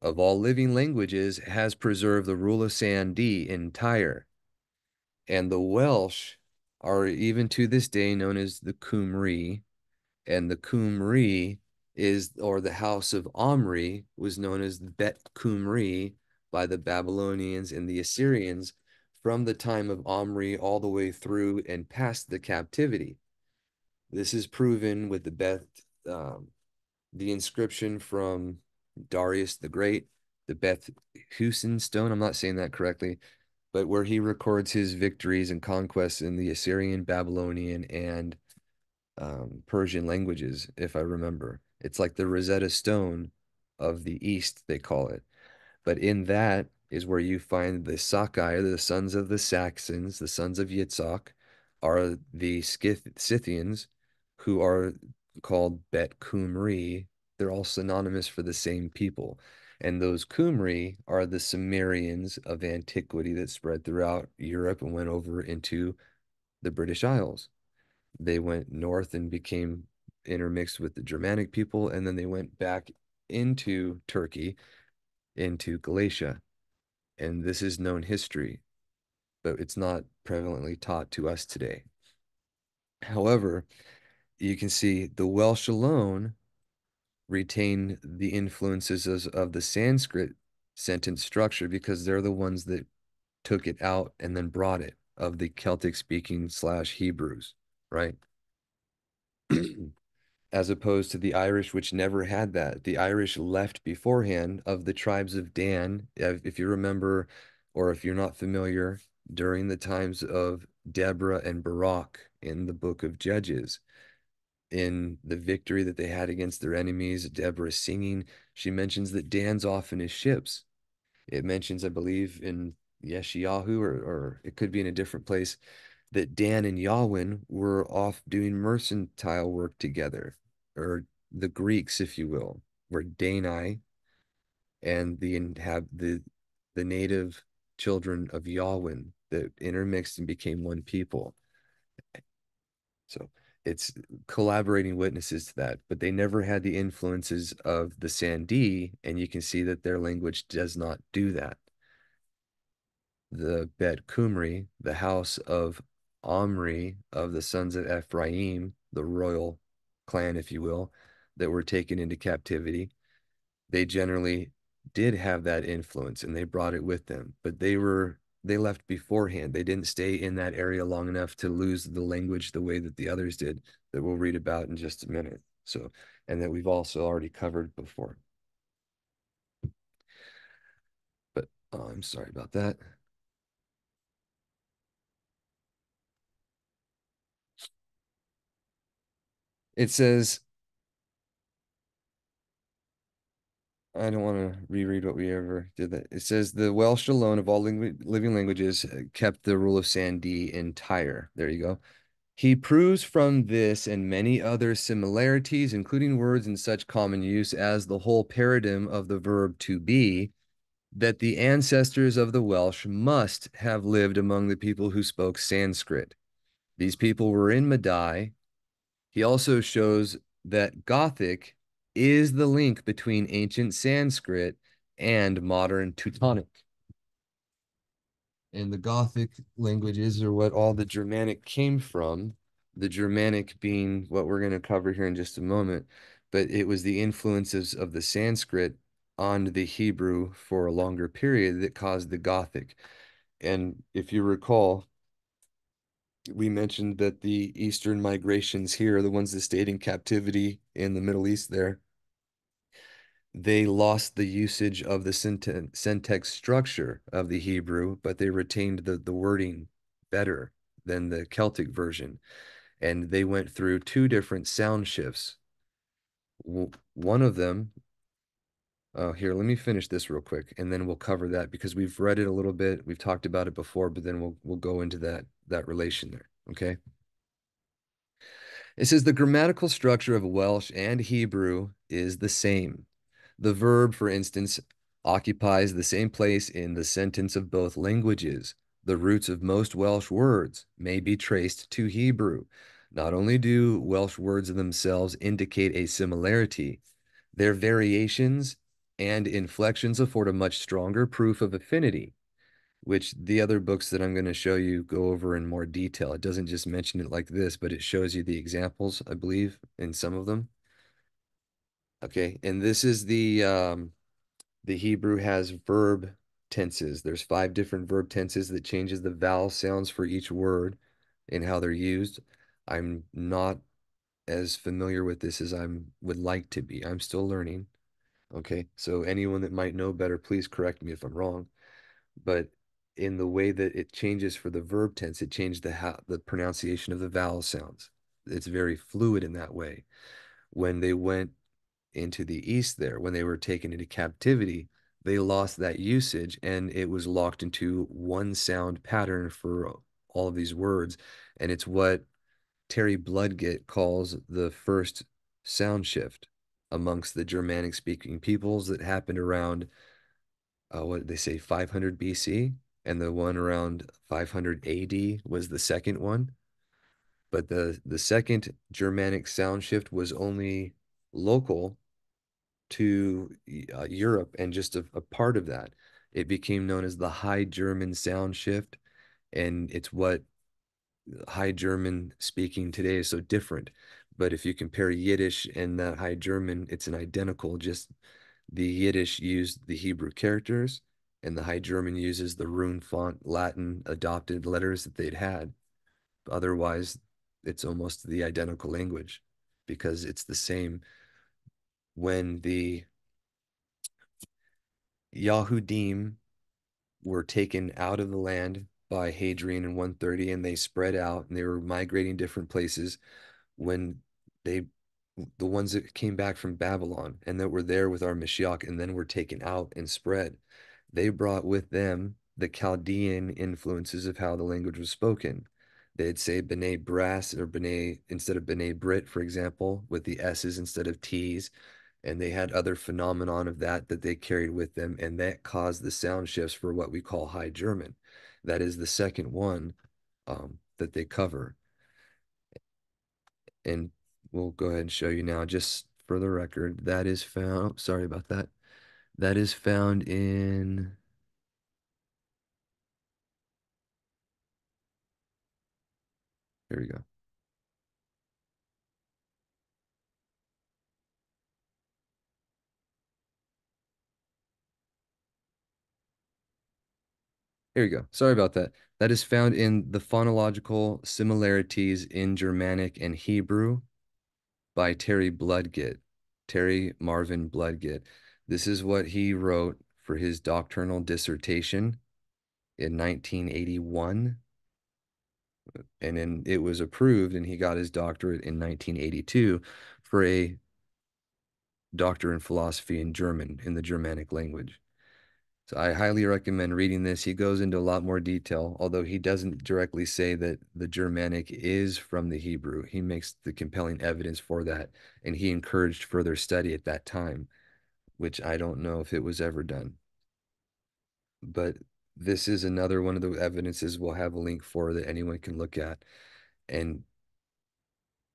Speaker 1: of all living languages has preserved the rule of sandhi entire. And the Welsh are even to this day known as the Cymry, and the Cymry is or the house of Omri was known as the Bet Cumri by the Babylonians and the Assyrians from the time of Omri all the way through and past the captivity. This is proven with the Beth, um, the inscription from Darius the Great, the Beth Husin stone. I'm not saying that correctly, but where he records his victories and conquests in the Assyrian, Babylonian, and um, Persian languages, if I remember. It's like the Rosetta Stone of the East, they call it. But in that is where you find the Sakai, the sons of the Saxons, the sons of Yitzhak, are the Scythians, who are called Bet Cumri. They're all synonymous for the same people. And those Cumri are the Sumerians of antiquity that spread throughout Europe and went over into the British Isles. They went north and became intermixed with the Germanic people, and then they went back into Turkey, into Galatia. And this is known history, but it's not prevalently taught to us today. However, you can see the Welsh alone retain the influences of, of the Sanskrit sentence structure because they're the ones that took it out and then brought it of the Celtic speaking slash Hebrews, right? As opposed to the Irish, which never had that. The Irish left beforehand of the tribes of Dan. If you remember, or if you're not familiar, during the times of Deborah and Barak in the book of Judges, in the victory that they had against their enemies, Deborah singing, she mentions that Dan's off in his ships. It mentions, I believe, in Yeshayahu, or, or it could be in a different place, that Dan and Yawin were off doing mercantile work together, or the Greeks, if you will, were Dani and the have the the native children of Yawin that intermixed and became one people. So it's collaborating witnesses to that, but they never had the influences of the sandhi, and you can see that their language does not do that. The Bet Cumri, the house of Omri of the sons of Ephraim, the royal clan, if you will, that were taken into captivity, they generally did have that influence and they brought it with them, but they were they left beforehand. They didn't stay in that area long enough to lose the language the way that the others did that we'll read about in just a minute. So, and that we've also already covered before. But oh, I'm sorry about that. It says, I don't want to reread what we ever did that. It says the Welsh alone of all living languages uh, kept the rule of sandhi entire. There you go. He proves from this and many other similarities, including words in such common use as the whole paradigm of the verb to be, that the ancestors of the Welsh must have lived among the people who spoke Sanskrit. These people were in Madai. He also shows that Gothic is the link between ancient Sanskrit and modern Teutonic. And the Gothic languages are what all the Germanic came from, the Germanic being what we're going to cover here in just a moment, but it was the influences of the Sanskrit on the Hebrew for a longer period that caused the Gothic. And if you recall, we mentioned that the Eastern migrations here, are the ones that stayed in captivity in the Middle East there, they lost the usage of the syntax structure of the Hebrew, but they retained the, the wording better than the Celtic version. And they went through two different sound shifts. One of them, oh, here, let me finish this real quick, and then we'll cover that because we've read it a little bit. We've talked about it before, but then we'll we'll go into that that relation there. Okay. It says the grammatical structure of Welsh and Hebrew is the same. The verb, for instance, occupies the same place in the sentence of both languages. The roots of most Welsh words may be traced to Hebrew. Not only do Welsh words themselves indicate a similarity, their variations and inflections afford a much stronger proof of affinity, which the other books that I'm going to show you go over in more detail. It doesn't just mention it like this, but it shows you the examples, I believe, in some of them. Okay, and this is the um, the Hebrew has verb tenses. There's five different verb tenses that changes the vowel sounds for each word and how they're used. I'm not as familiar with this as I would like to be. I'm still learning. Okay, so anyone that might know better, please correct me if I'm wrong. But in the way that it changes for the verb tense, it changed the how, the pronunciation of the vowel sounds. It's very fluid in that way. When they went into the east there. When they were taken into captivity they lost that usage and it was locked into one sound pattern for all of these words. And it's what terry Blodgett calls the first sound shift amongst the germanic speaking peoples that happened around uh, what they say 500 bc and the one around 500 ad was the second one. But the the second germanic sound shift was only local to uh, Europe and just a, a, part of that. It became known as the High German sound shift, and it's what High German speaking today is so different. But if you compare Yiddish and that High German, it's an identical, just the Yiddish used the Hebrew characters and the High German uses the rune font Latin adopted letters that they'd had. Otherwise, it's almost the identical language because it's the same when the Yahudim were taken out of the land by Hadrian in 130 and they spread out and they were migrating different places when they the ones that came back from Babylon and that were there with our Mashiach and then were taken out and spread they brought with them the Chaldean influences of how the language was spoken. They'd say B'nai Brass or B'nai instead of B'nai Brit for example with the S's instead of T's and they had other phenomenon of that that they carried with them and that caused the sound shifts for what we call high german. That is the second one um, that they cover. And we'll go ahead and show you now just for the record that is found sorry about that. That is found in here we go Here we go. Sorry about that. That is found in the phonological similarities in Germanic and Hebrew by Terry Blodgett, Terry Marvin Blodgett. This is what he wrote for his doctrinal dissertation in 1981. And then it was approved, and he got his doctorate in 1982 for a doctor in philosophy in German, in the Germanic language. So I highly recommend reading this. He goes into a lot more detail, although he doesn't directly say that the Germanic is from the Hebrew. He makes the compelling evidence for that, and he encouraged further study at that time, which I don't know if it was ever done. But this is another one of the evidences we'll have a link for that anyone can look at. And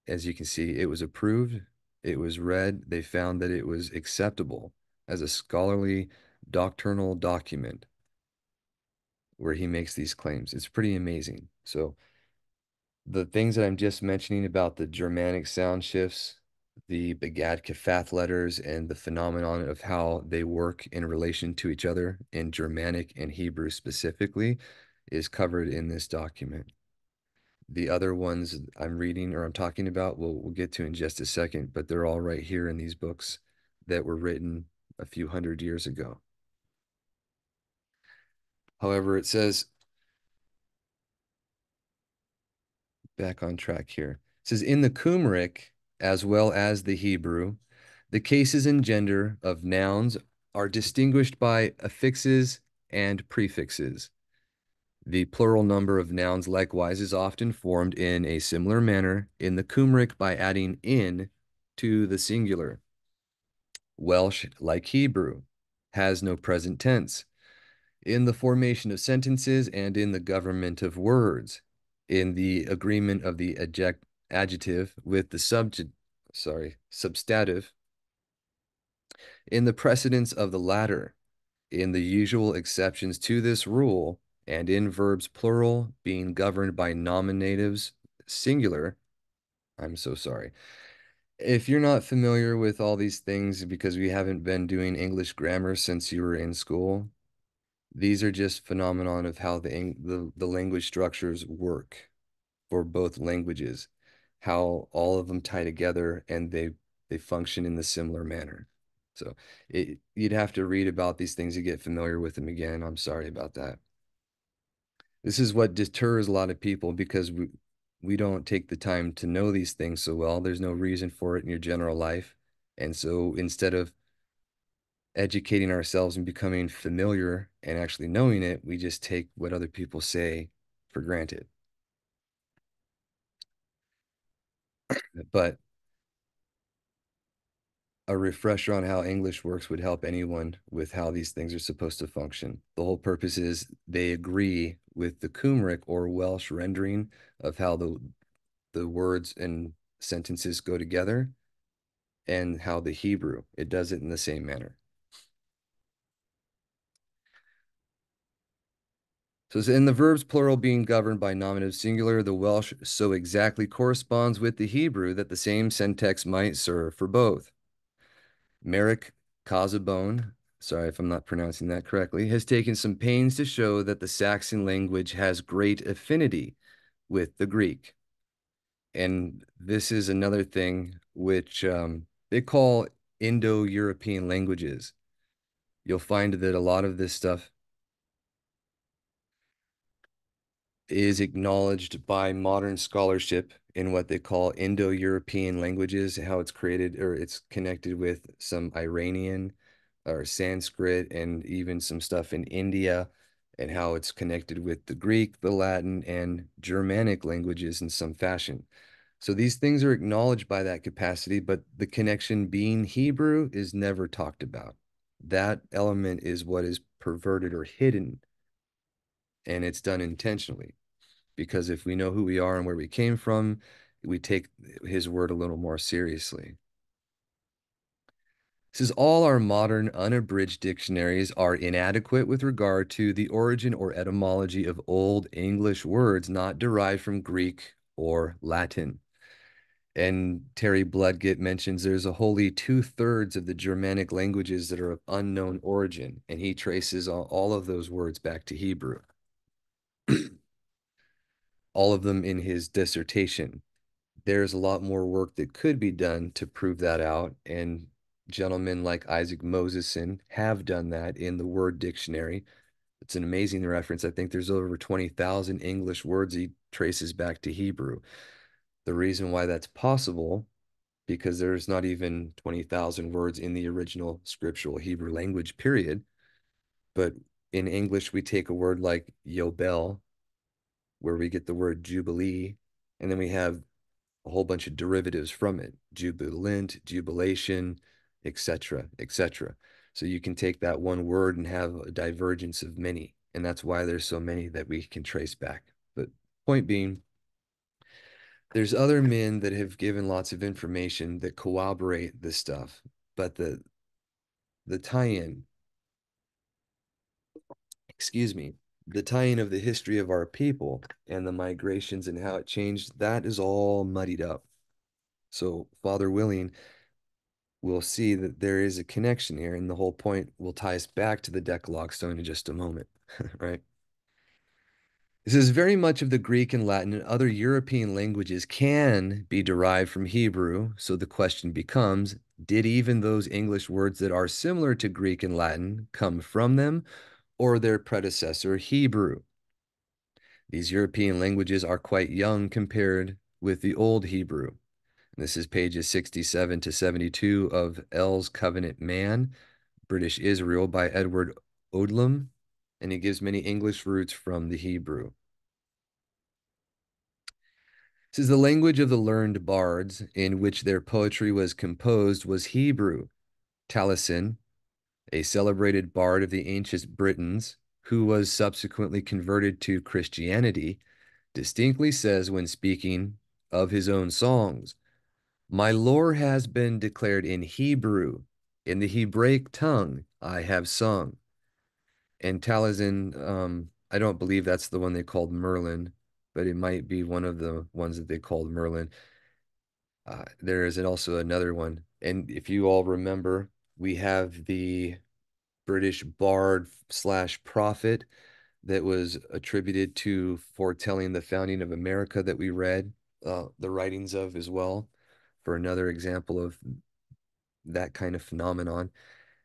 Speaker 1: as you can see, it was approved, it was read, they found that it was acceptable as a scholarly doctrinal document where he makes these claims. It's pretty amazing. So the things that I'm just mentioning about the Germanic sound shifts, the Begad Kaffath letters, and the phenomenon of how they work in relation to each other in Germanic and Hebrew specifically is covered in this document. The other ones I'm reading or I'm talking about, we'll, we'll get to in just a second, but they're all right here in these books that were written a few hundred years ago. However, it says, back on track here. It says, in the Cymric, as well as the Hebrew, the cases and gender of nouns are distinguished by affixes and prefixes. The plural number of nouns likewise is often formed in a similar manner in the Cymric by adding in to the singular. Welsh, like Hebrew, has no present tense, in the formation of sentences and in the government of words, in the agreement of the adject, adjective with the subject, sorry, substantive, in the precedence of the latter, in the usual exceptions to this rule, and in verbs plural being governed by nominatives singular. I'm so sorry. If you're not familiar with all these things because we haven't been doing English grammar since you were in school, these are just phenomenon of how the, the, the language structures work for both languages, how all of them tie together and they, they function in the similar manner. So it, you'd have to read about these things to get familiar with them again. I'm sorry about that. This is what deters a lot of people because we, we don't take the time to know these things so well. There's no reason for it in your general life. And so instead of educating ourselves and becoming familiar and actually knowing it, we just take what other people say for granted. but a refresher on how English works would help anyone with how these things are supposed to function. The whole purpose is they agree with the Cymric or Welsh rendering of how the the words and sentences go together and how the Hebrew, it does it in the same manner. So in the verbs plural being governed by nominative singular, the Welsh so exactly corresponds with the Hebrew that the same syntax might serve for both. Meric Casaubon, sorry if I'm not pronouncing that correctly, has taken some pains to show that the Saxon language has great affinity with the Greek. And this is another thing which um, they call Indo-European languages. You'll find that a lot of this stuff is acknowledged by modern scholarship in what they call Indo-European languages, how it's created or it's connected with some Iranian or Sanskrit and even some stuff in India and how it's connected with the Greek, the Latin, and Germanic languages in some fashion. So these things are acknowledged by that capacity, but the connection being Hebrew is never talked about. That element is what is perverted or hidden, and it's done intentionally. Because if we know who we are and where we came from, we take his word a little more seriously. Says all our modern unabridged dictionaries are inadequate with regard to the origin or etymology of old English words not derived from Greek or Latin. And Terry Blodgett mentions there's a wholly two thirds of the Germanic languages that are of unknown origin, and he traces all, all of those words back to Hebrew. all of them in his dissertation. There's a lot more work that could be done to prove that out, and gentlemen like Isaac Mozeson have done that in the word dictionary. It's an amazing reference. I think there's over 20,000 English words he traces back to Hebrew. The reason why that's possible, because there's not even 20,000 words in the original scriptural Hebrew language, period. But in English, we take a word like Yobel, where we get the word Jubilee, and then we have a whole bunch of derivatives from it, jubilant, jubilation, etc., etc. So you can take that one word and have a divergence of many, and that's why there's so many that we can trace back. But point being, there's other men that have given lots of information that corroborate this stuff, but the the tie-in, excuse me, the tie-in of the history of our people and the migrations and how it changed, that is all muddied up. So, Father willing, we'll see that there is a connection here, and the whole point will tie us back to the Decalogue stone in just a moment, right? This is very much of the Greek and Latin and other European languages can be derived from Hebrew. So the question becomes did even those English words that are similar to Greek and Latin come from them or their predecessor Hebrew? These European languages are quite young compared with the Old Hebrew. This is pages 67 to 72 of L's Covenant Man, British Israel by Edward Odlum, and he gives many English roots from the Hebrew. This is the language of the learned bards, in which their poetry was composed, was Hebrew. Taliesin, a celebrated bard of the ancient Britons, who was subsequently converted to Christianity, distinctly says when speaking of his own songs, My lore has been declared in Hebrew, in the Hebraic tongue I have sung. And Taliesin, um, I don't believe that's the one they called Merlin, but it might be one of the ones that they called Merlin. Uh, there is also another one. And if you all remember, we have the British bard slash prophet that was attributed to foretelling the founding of America that we read uh, the writings of as well, for another example of that kind of phenomenon.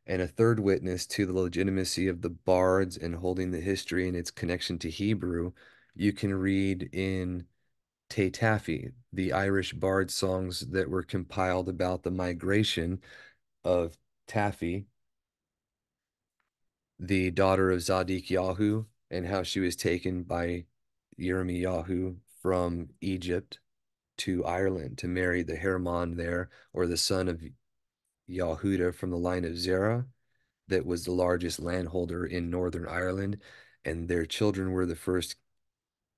Speaker 1: And a third witness to the legitimacy of the bards and holding the history and its connection to Hebrew you can read in Tea Tephi, the Irish bard songs that were compiled about the migration of Tephi, the daughter of Zedekiah, and how she was taken by Yirmiyahu from Egypt to Ireland to marry the Heremon there, or the son of Yahuda from the line of Zerah, that was the largest landholder in Northern Ireland, and their children were the first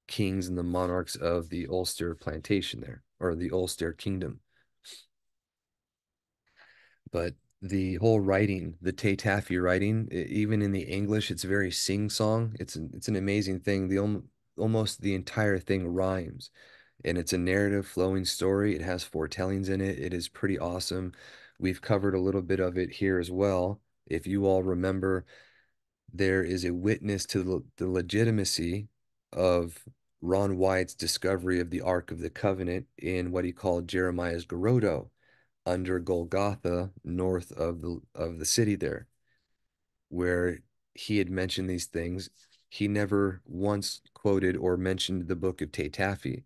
Speaker 1: kings and the monarchs of the Ulster plantation there, or the Ulster kingdom. But the whole writing, the Tea Tephi writing, even in the English, it's very sing-song. It's an, it's an amazing thing. The almost the entire thing rhymes, and it's a narrative flowing story. It has foretellings in it. It is pretty awesome. We've covered a little bit of it here as well. If you all remember, there is a witness to the, the legitimacy of Ron Wyatt's discovery of the Ark of the Covenant in what he called Jeremiah's Grotto under Golgotha, north of the of the city there, where he had mentioned these things. He never once quoted or mentioned the book of Tea Tephi.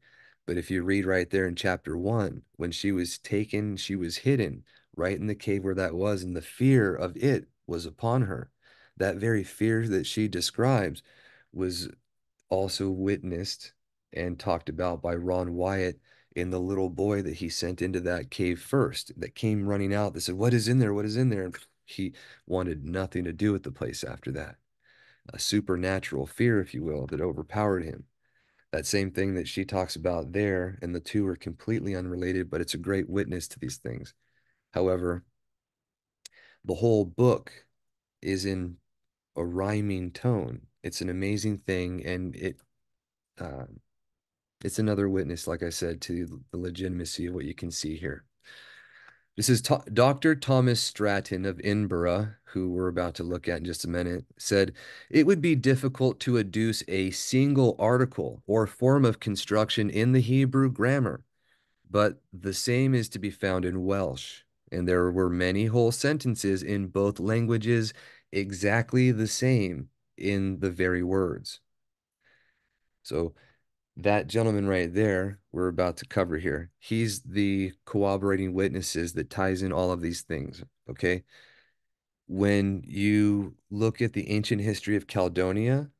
Speaker 1: But if you read right there in chapter one, when she was taken, she was hidden right in the cave where that was, and the fear of it was upon her. That very fear that she describes was also witnessed and talked about by Ron Wyatt in the little boy that he sent into that cave first that came running out that said, What is in there? What is in there? And he wanted nothing to do with the place after that. A supernatural fear, if you will, that overpowered him. That same thing that she talks about there, and the two are completely unrelated, but it's a great witness to these things. However, the whole book is in a rhyming tone. It's an amazing thing, and it uh, it's another witness, like I said, to the legitimacy of what you can see here. This is Dr. Thomas Stratton of Edinburgh, who we're about to look at in just a minute, said it would be difficult to adduce a single article or form of construction in the Hebrew grammar, but the same is to be found in Welsh. And there were many whole sentences in both languages exactly the same in the very words. So that gentleman right there we're about to cover here he's the corroborating witnesses that ties in all of these things okay? When you look at the ancient history of Caledonia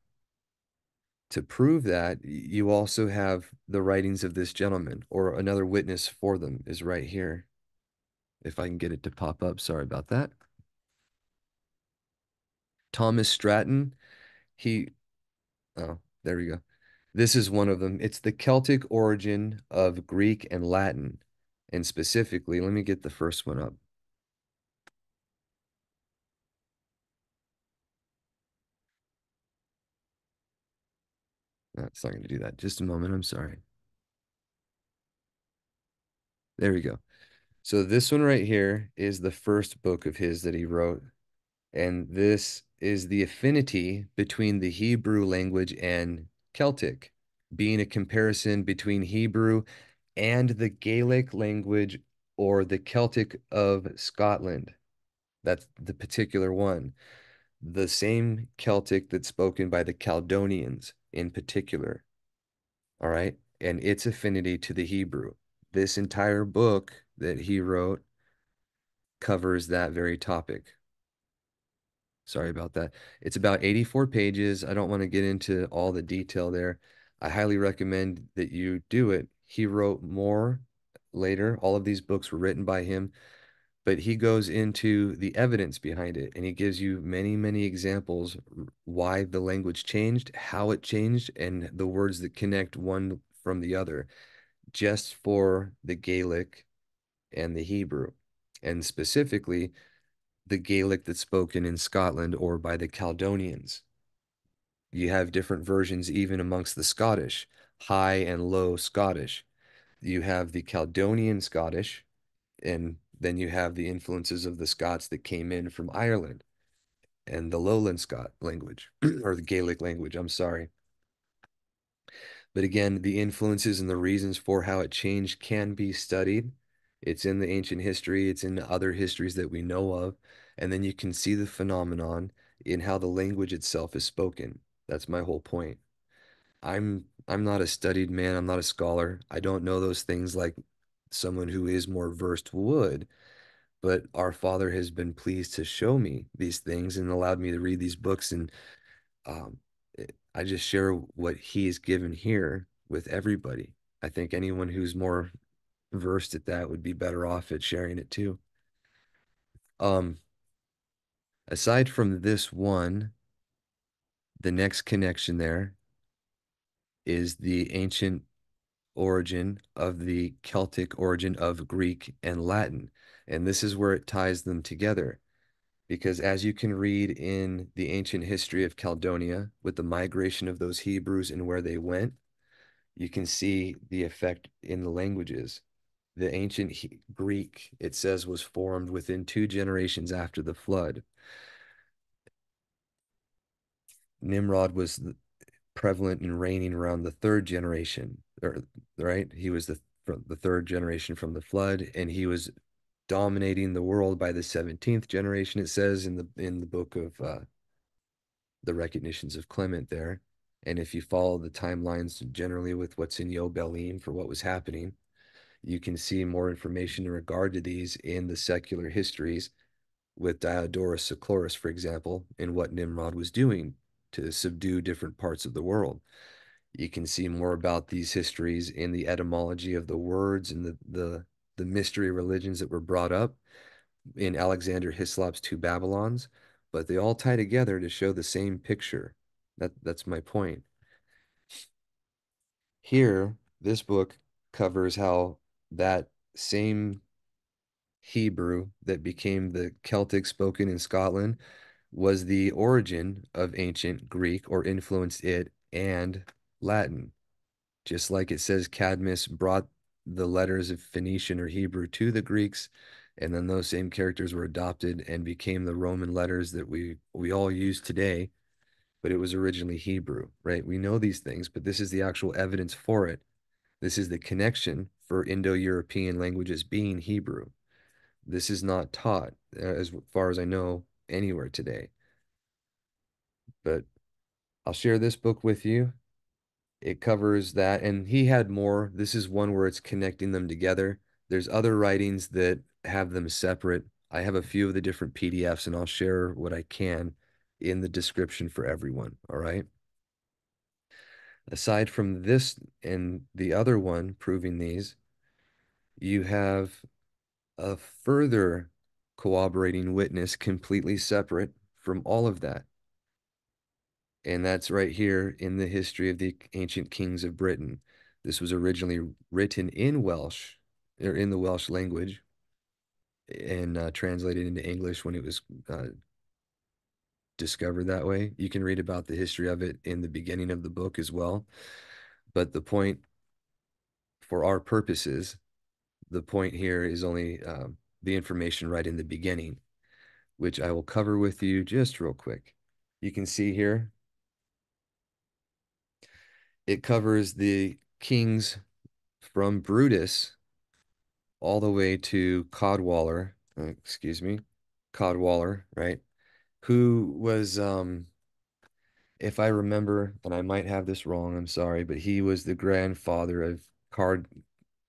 Speaker 1: to prove that you also have the writings of this gentleman or another witness for them is right here. If I can get it to pop up sorry about that. Thomas Stratton he oh there we go this is one of them. It's the Celtic origin of Greek and Latin. And specifically, let me get the first one up. It's not going to do that. Just a moment. I'm sorry. There we go. So this one right here is the first book of his that he wrote. And this is the affinity between the Hebrew language and Celtic, being a comparison between Hebrew and the Gaelic language or the Celtic of Scotland. That's the particular one. The same Celtic that's spoken by the Caledonians in particular. All right. And its affinity to the Hebrew. This entire book that he wrote covers that very topic. Sorry about that. It's about 84 pages. I don't want to get into all the detail there. I highly recommend that you do it. He wrote more later. All of these books were written by him, but he goes into the evidence behind it and he gives you many, many examples why the language changed, how it changed, and the words that connect one from the other, just for the Gaelic and the Hebrew. And specifically, the Gaelic that's spoken in Scotland or by the Caledonians. You have different versions even amongst the Scottish, high and low Scottish. You have the Caledonian Scottish, and then you have the influences of the Scots that came in from Ireland and the Lowland Scot language, or the Gaelic language, I'm sorry. But again, the influences and the reasons for how it changed can be studied. It's in the ancient history, it's in other histories that we know of. And then you can see the phenomenon in how the language itself is spoken. That's my whole point. I'm I'm not a studied man, I'm not a scholar. I don't know those things like someone who is more versed would, but our Father has been pleased to show me these things and allowed me to read these books and um, I just share what he's given here with everybody. I think anyone who's more versed at that would be better off at sharing it too. Um, aside from this one, the next connection there is the ancient origin of the Celtic origin of Greek and Latin. And this is where it ties them together. Because as you can read in the ancient history of Caledonia with the migration of those Hebrews and where they went, you can see the effect in the languages. The ancient Greek, it says, was formed within two generations after the flood. Nimrod was prevalent and reigning around the third generation, or right? He was the the third generation from the flood, and he was dominating the world by the 17th generation. It says in the in the book of uh, the recognitions of Clement there. And if you follow the timelines generally with what's in Yo Yobelim for what was happening, you can see more information in regard to these in the secular histories with Diodorus Siculus, for example, and what Nimrod was doing to subdue different parts of the world. You can see more about these histories in the etymology of the words and the, the, the mystery religions that were brought up in Alexander Hislop's Two Babylons, but they all tie together to show the same picture. That, that's my point. Here, this book covers how that same Hebrew that became the Celtic spoken in Scotland was the origin of ancient Greek or influenced it and Latin. Just like it says Cadmus brought the letters of Phoenician or Hebrew to the Greeks, and then those same characters were adopted and became the Roman letters that we we all use today, but it was originally Hebrew, right? We know these things, but this is the actual evidence for it. This is the connection for Indo-European languages being Hebrew. This is not taught, uh, as far as I know, anywhere today. But I'll share this book with you. It covers that, and he had more. This is one where it's connecting them together. There's other writings that have them separate. I have a few of the different PDFs, and I'll share what I can in the description for everyone. All right. Aside from this and the other one proving these, you have a further corroborating witness completely separate from all of that. And that's right here in the history of the ancient kings of Britain. This was originally written in Welsh, or in the Welsh language, and uh, translated into English when it was uh, discovered that way. You can read about the history of it in the beginning of the book as well. But the point for our purposes, the point here is only um, the information right in the beginning, which I will cover with you just real quick. You can see here, it covers the kings from Brutus all the way to Cadwallader, uh, excuse me, Cadwallader, right? Who was, um, if I remember, and I might have this wrong, I'm sorry, but he was the grandfather of Card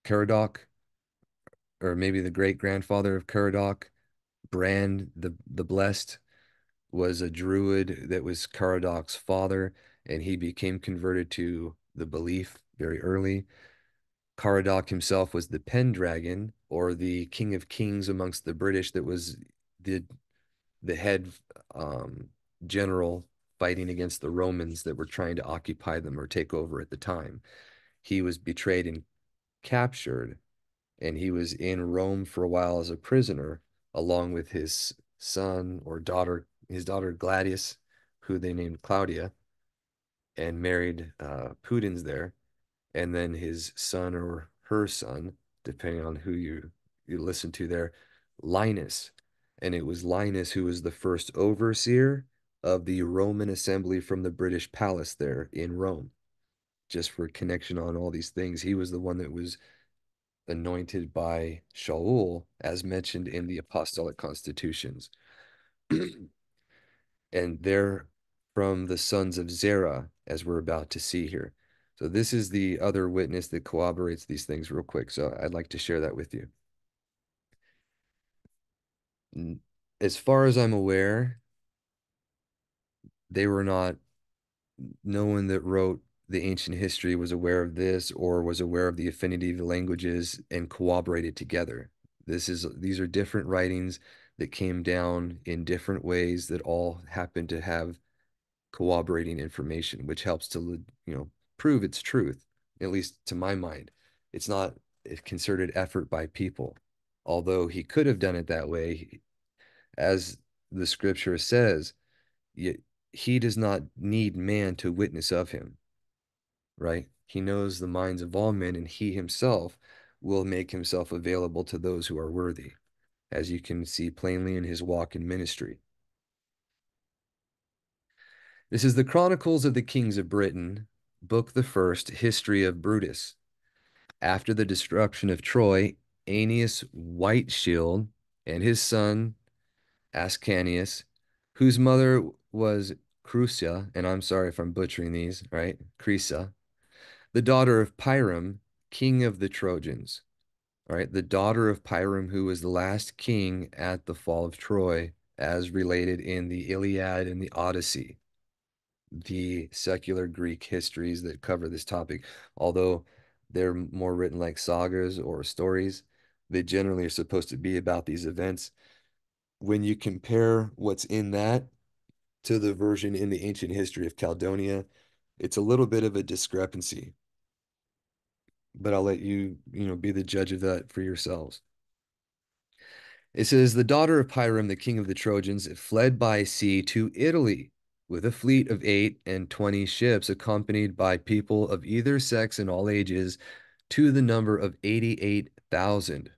Speaker 1: Caradoc, or maybe the great grandfather of Caradoc, Bran the the Blessed was a druid that was Caradoc's father, and he became converted to the belief very early. Caradoc himself was the Pendragon, or the King of Kings amongst the British, that was the the head um, general fighting against the Romans that were trying to occupy them or take over at the time. He was betrayed and captured and he was in Rome for a while as a prisoner, along with his son or daughter, his daughter Gladys, who they named Claudia, and married uh, there, and then his son or her son, depending on who you you listen to there, Linus, and it was Linus who was the first overseer of the Roman assembly from the British palace there in Rome. Just for connection on all these things, he was the one that was anointed by Shaul, as mentioned in the apostolic constitutions. and they're from the sons of Zerah, as we're about to see here. So this is the other witness that corroborates these things real quick. So I'd like to share that with you. As far as I'm aware, they were not, no one that wrote the ancient history was aware of this or was aware of the affinity of the languages and corroborated together. This is these are different writings that came down in different ways that all happen to have corroborating information, which helps to you know prove its truth, at least to my mind. It's not a concerted effort by people. Although he could have done it that way, as the scripture says, he does not need man to witness of him, right? He knows the minds of all men, and he himself will make himself available to those who are worthy, as you can see plainly in his walk in ministry. This is the Chronicles of the Kings of Britain, Book the First, History of Brutus. After the destruction of Troy, Aeneas Whiteshield and his son Ascanius, whose mother was Crucia, and I'm sorry if I'm butchering these, right? Crisa, the daughter of Priam, king of the Trojans, right? The daughter of Priam, who was the last king at the fall of Troy, as related in the Iliad and the Odyssey, the secular Greek histories that cover this topic. Although they're more written like sagas or stories, they generally are supposed to be about these events. When you compare what's in that to the version in the ancient history of Caledonia, it's a little bit of a discrepancy. But I'll let you, you know, be the judge of that for yourselves. It says, The daughter of Priam, the king of the Trojans, fled by sea to Italy with a fleet of eight and twenty ships, accompanied by people of either sex and all ages, to the number of 88,000.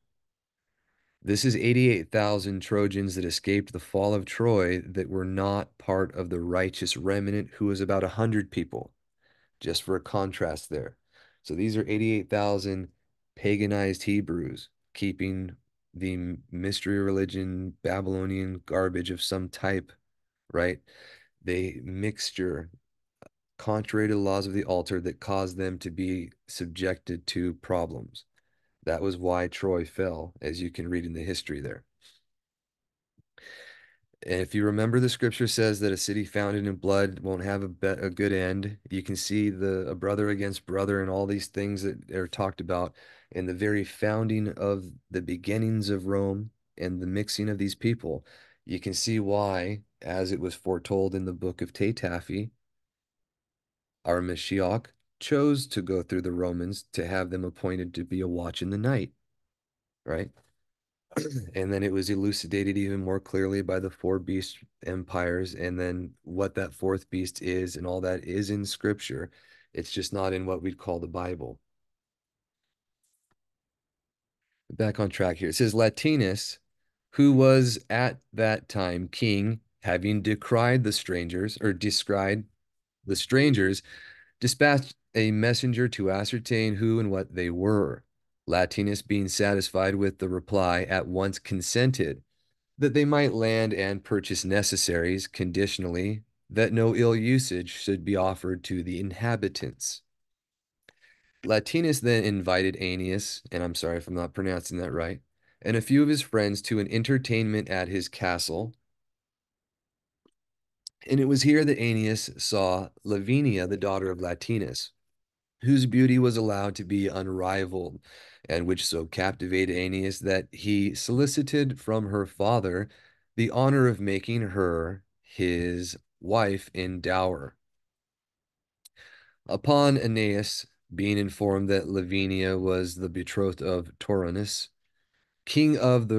Speaker 1: This is 88,000 Trojans that escaped the fall of Troy that were not part of the righteous remnant, who was about a 100 people, just for a contrast there. So these are 88,000 paganized Hebrews keeping the mystery religion, Babylonian garbage of some type, right? They mixture contrary to the laws of the altar that caused them to be subjected to problems. That was why Troy fell, as you can read in the history there. And if you remember, the scripture says that a city founded in blood won't have a, a good end. You can see the a brother against brother and all these things that are talked about in the very founding of the beginnings of Rome and the mixing of these people. You can see why, as it was foretold in the book of Tatafi, our Mashiach chose to go through the Romans to have them appointed to be a watch in the night, right? and then it was elucidated even more clearly by the four beast empires and then what that fourth beast is and all that is in scripture. It's just not in what we'd call the bible. Back on track here. It says latinus who was at that time king having decried the strangers or descried the strangers dispatched a messenger to ascertain who and what they were. Latinus, being satisfied with the reply, at once consented that they might land and purchase necessaries conditionally, that no ill usage should be offered to the inhabitants. Latinus then invited Aeneas, and I'm sorry if I'm not pronouncing that right, and a few of his friends to an entertainment at his castle. And it was here that Aeneas saw Lavinia, the daughter of Latinus whose beauty was allowed to be unrivaled, and which so captivated Aeneas that he solicited from her father the honor of making her his wife in dower. Upon Aeneas being informed that Lavinia was the betrothed of Turnus, king of the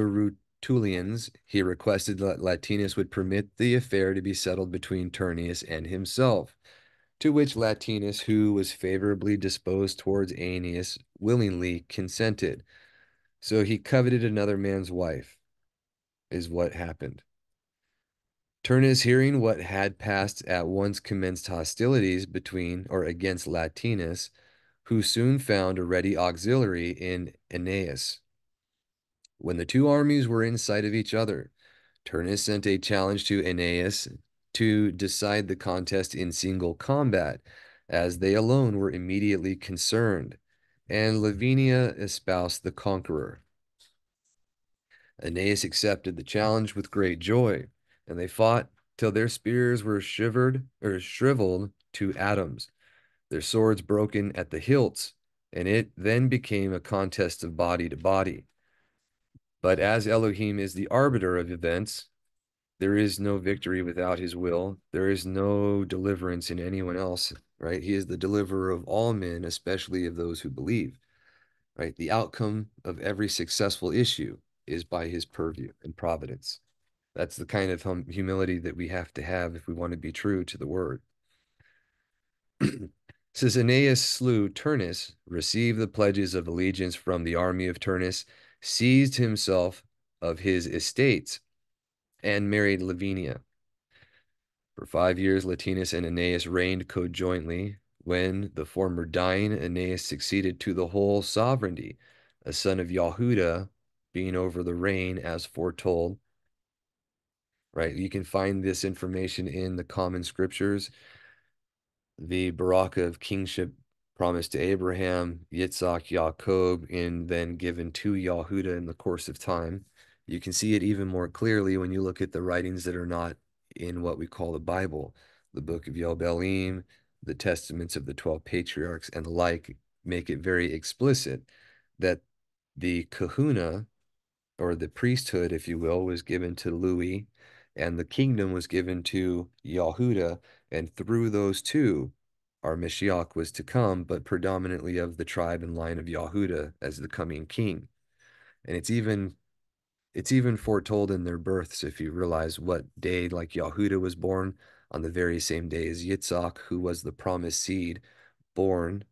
Speaker 1: Rutulians, he requested that Latinus would permit the affair to be settled between Turnus and himself to which Latinus, who was favorably disposed towards Aeneas, willingly consented. So he coveted another man's wife, is what happened. Turnus, hearing what had passed, at once commenced hostilities between or against Latinus, who soon found a ready auxiliary in Aeneas. When the two armies were in sight of each other, Turnus sent a challenge to Aeneas to decide the contest in single combat, as they alone were immediately concerned, and Lavinia espoused the conqueror. Aeneas accepted the challenge with great joy, and they fought till their spears were shivered or shriveled to atoms, their swords broken at the hilts, and it then became a contest of body to body. But as Elohim is the arbiter of events, there is no victory without his will. There is no deliverance in anyone else, right? He is the deliverer of all men, especially of those who believe. right? The outcome of every successful issue is by his purview and providence. That's the kind of hum humility that we have to have if we want to be true to the word. Says Aeneas slew Turnus, received the pledges of allegiance from the army of Turnus, seized himself of his estates, and married Lavinia. For five years, Latinus and Aeneas reigned conjointly. When, the former dying, Aeneas succeeded to the whole sovereignty, a son of Yahuda being over the reign as foretold. Right, you can find this information in the common scriptures the Baraka of kingship promised to Abraham, Yitzhak, Jacob, and then given to Yahuda in the course of time. You can see it even more clearly when you look at the writings that are not in what we call the Bible, the book of Yobelim, the testaments of the 12 patriarchs, and the like make it very explicit that the kehunah, or the priesthood, if you will, was given to Levi, and the kingdom was given to Yahuda, and through those two, our Mashiach was to come, but predominantly of the tribe and line of Yahuda as the coming king. And it's even it's even foretold in their births if you realize what day like Yahuda was born on the very same day as Yitzhak, who was the promised seed, born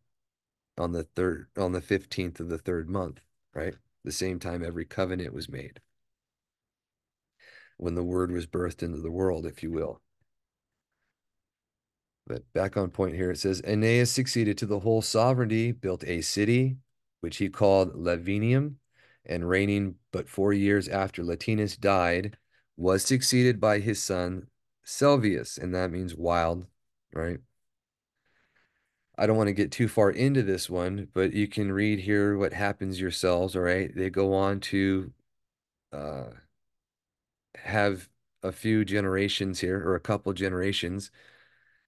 Speaker 1: on the third on the 15th of the third month, right? The same time every covenant was made. When the word was birthed into the world, if you will. But back on point here, it says Aeneas succeeded to the whole sovereignty, built a city, which he called Lavinium, and reigning but four years after Latinus died, was succeeded by his son Silvius, and that means wild, right? I don't want to get too far into this one, but you can read here what happens yourselves, all right? They go on to uh, have a few generations here, or a couple generations,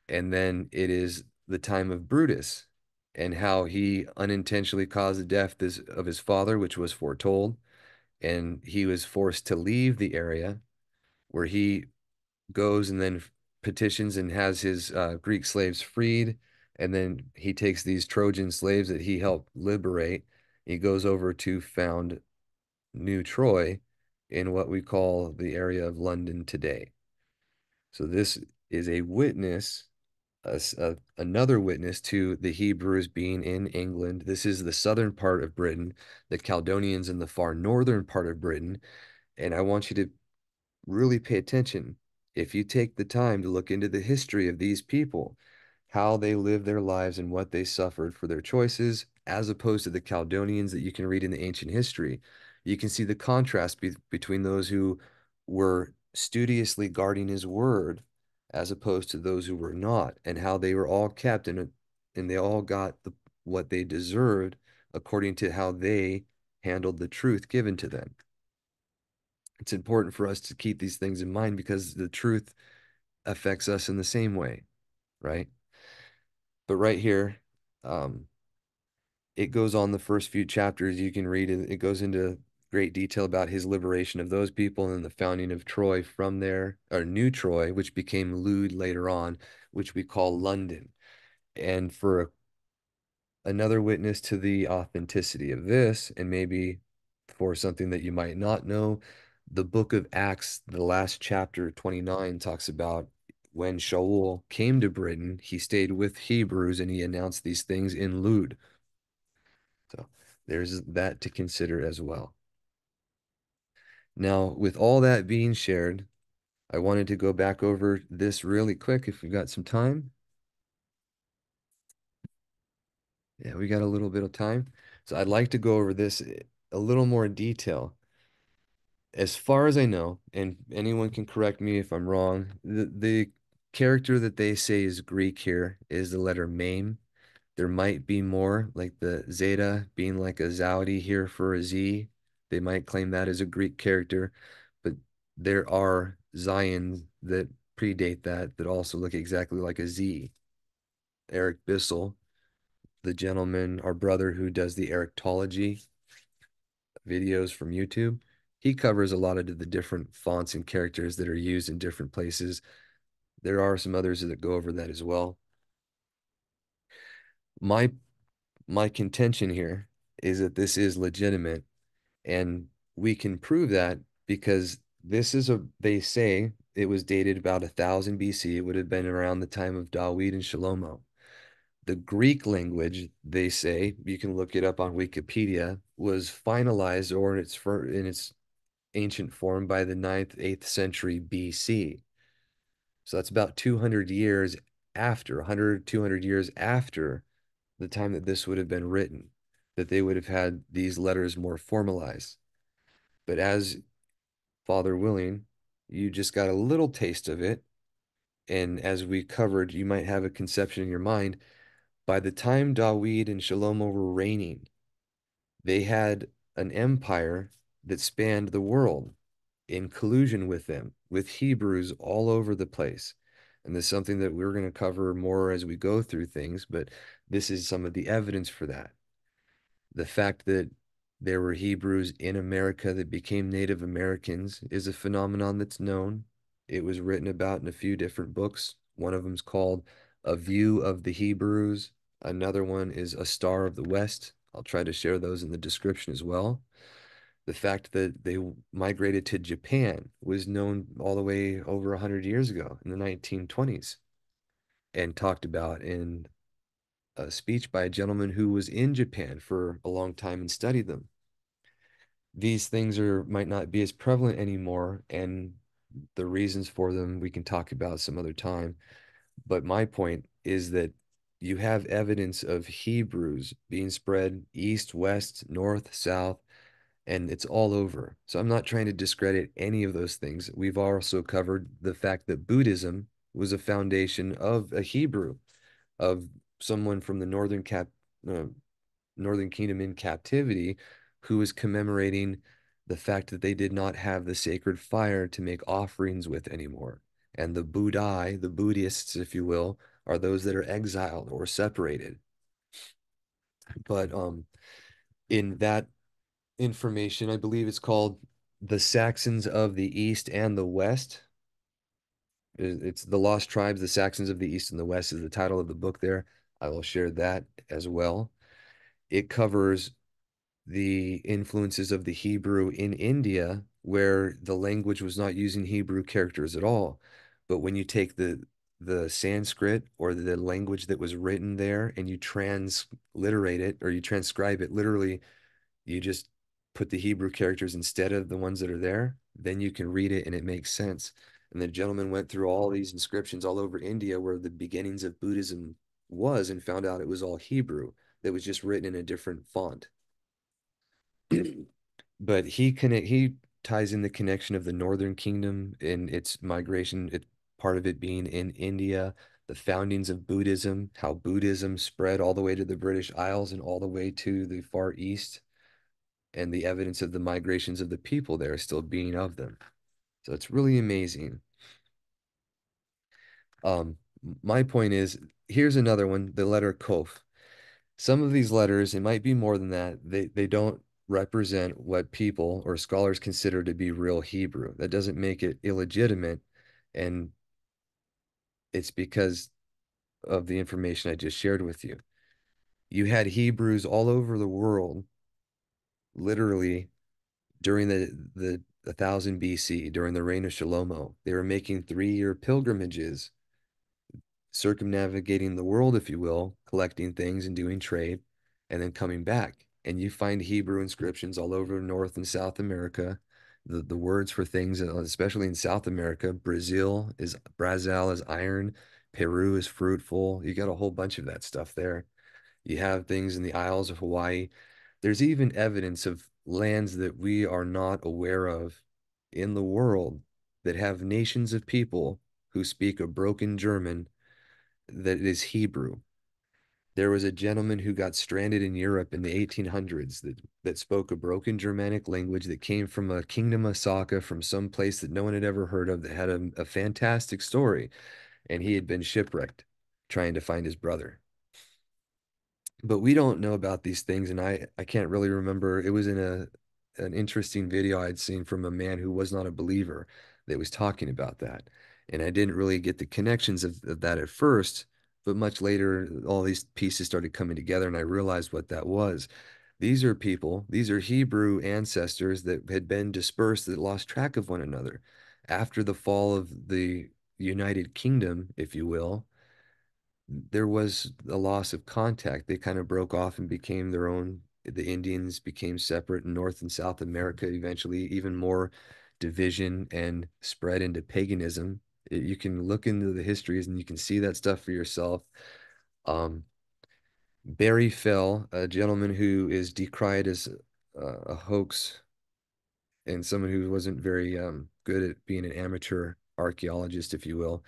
Speaker 1: and then it is the time of Brutus and how he unintentionally caused the death of his father, which was foretold, and he was forced to leave the area where he goes and then petitions and has his uh, Greek slaves freed. And then he takes these Trojan slaves that he helped liberate. He goes over to found New Troy in what we call the area of London today. So this is a witness, a, a, another witness to the Hebrews being in England. This is the southern part of Britain, the Caledonians in the far northern part of Britain. And I want you to really pay attention. If you take the time to look into the history of these people, how they lived their lives and what they suffered for their choices, as opposed to the Caledonians that you can read in the ancient history, you can see the contrast be between those who were studiously guarding his word as opposed to those who were not, and how they were all kept and, and they all got the, what they deserved according to how they handled the truth given to them. It's important for us to keep these things in mind because the truth affects us in the same way, right? But right here, um, it goes on the first few chapters. You can read it. It goes into great detail about his liberation of those people and the founding of Troy from there, or New Troy, which became Lud later on, which we call London. And for another witness to the authenticity of this, and maybe for something that you might not know, the book of Acts, the last chapter 29 talks about when Shaul came to Britain, he stayed with Hebrews and he announced these things in Lud. So there's that to consider as well. Now, with all that being shared, I wanted to go back over this really quick if we've got some time. Yeah, we got a little bit of time. So I'd like to go over this eh, a little more detail. As far as I know, and anyone can correct me if I'm wrong, the, the character that they say is Greek here is the letter mame. There might be more, like the Zeta being like a Zaudi here for a Z. They might claim that as a Greek character, but there are Zayins that predate that that also look exactly like a Z. Eric Bissell, the gentleman, our brother who does the Erictology videos from YouTube, he covers a lot of the different fonts and characters that are used in different places. There are some others that go over that as well. My my contention here is that this is legitimate. And we can prove that because this is a, they say it was dated about a thousand BC. It would have been around the time of Dawid and Shalomo. The Greek language, they say, you can look it up on Wikipedia, was finalized or in its in its ancient form by the 9th, 8th century BC. So that's about 200 years after, 100, 200 years after the time that this would have been written, that they would have had these letters more formalized. But as Father willing, you just got a little taste of it. And as we covered, you might have a conception in your mind. By the time Dawid and Shalomo were reigning, they had an empire that spanned the world in collusion with them, with Hebrews all over the place. And this is something that we're going to cover more as we go through things, but this is some of the evidence for that. The fact that there were Hebrews in America that became Native Americans is a phenomenon that's known. It was written about in a few different books. One of them's called A View of the Hebrews. Another one is A Star of the West. I'll try to share those in the description as well. The fact that they migrated to Japan was known all the way over 100 years ago in the 1920s and talked about in a speech by a gentleman who was in Japan for a long time and studied them. These things are might not be as prevalent anymore, and the reasons for them we can talk about some other time. But my point is that you have evidence of Hebrews being spread east, west, north, south, and it's all over. So I'm not trying to discredit any of those things. We've also covered the fact that Buddhism was a foundation of a Hebrew, of someone from the northern cap, uh, northern kingdom in captivity, who was commemorating the fact that they did not have the sacred fire to make offerings with anymore. And the budai the Buddhists, if you will, are those that are exiled or separated. But um, in that information, I believe it's called The Saxons of the East and the West. It's The Lost Tribes, the Saxons of the East and the West is the title of the book there. I will share that as well. It covers the influences of the Hebrew in India, where the language was not using Hebrew characters at all. But when you take the the Sanskrit or the language that was written there and you transliterate it or you transcribe it literally, you just put the Hebrew characters instead of the ones that are there, then you can read it and it makes sense. And the gentleman went through all these inscriptions all over India where the beginnings of Buddhism was and found out it was all Hebrew that was just written in a different font. but he connect he ties in the connection of the Northern Kingdom and its migration, it part of it being in India, the foundings of Buddhism, how Buddhism spread all the way to the British Isles and all the way to the Far East, and the evidence of the migrations of the people there still being of them. So it's really amazing. Um, my point is, here's another one, the letter Kof. Some of these letters, it might be more than that, they, they don't represent what people or scholars consider to be real Hebrew. That doesn't make it illegitimate. And it's because of the information I just shared with you. You had Hebrews all over the world, literally during the, the 1000 BC, during the reign of Shalomo. They were making three year pilgrimages, circumnavigating the world, if you will, collecting things and doing trade, and then coming back and you find Hebrew inscriptions all over North and South America. The, the words for things, uh, especially in South America, Brazil is Brazil is iron, Peru is fruitful. You got a whole bunch of that stuff there. You have things in the Isles of Hawaii. There's even evidence of lands that we are not aware of in the world that have nations of people who speak a broken German that is Hebrew there was a gentleman who got stranded in Europe in the 1800s that, that spoke a broken Germanic language that came from a kingdom of Saka from some place that no one had ever heard of that had a, a fantastic story. And he had been shipwrecked trying to find his brother. But we don't know about these things. And I, I can't really remember. It was in a an interesting video I'd seen from a man who was not a believer that was talking about that. And I didn't really get the connections of, of that at first but much later all these pieces started coming together and i realized what that was These are people, these are Hebrew ancestors that had been dispersed that lost track of one another. After the fall of the United Kingdom, if you will, there was a loss of contact. They kind of broke off and became their own. The Indians became separate in North and South America, eventually, even more division and spread into paganism. You can look into the histories and you can see that stuff for yourself. Um, Barry Fell, a gentleman who is decried as a, a hoax and someone who wasn't very um, good at being an amateur archaeologist, if you will.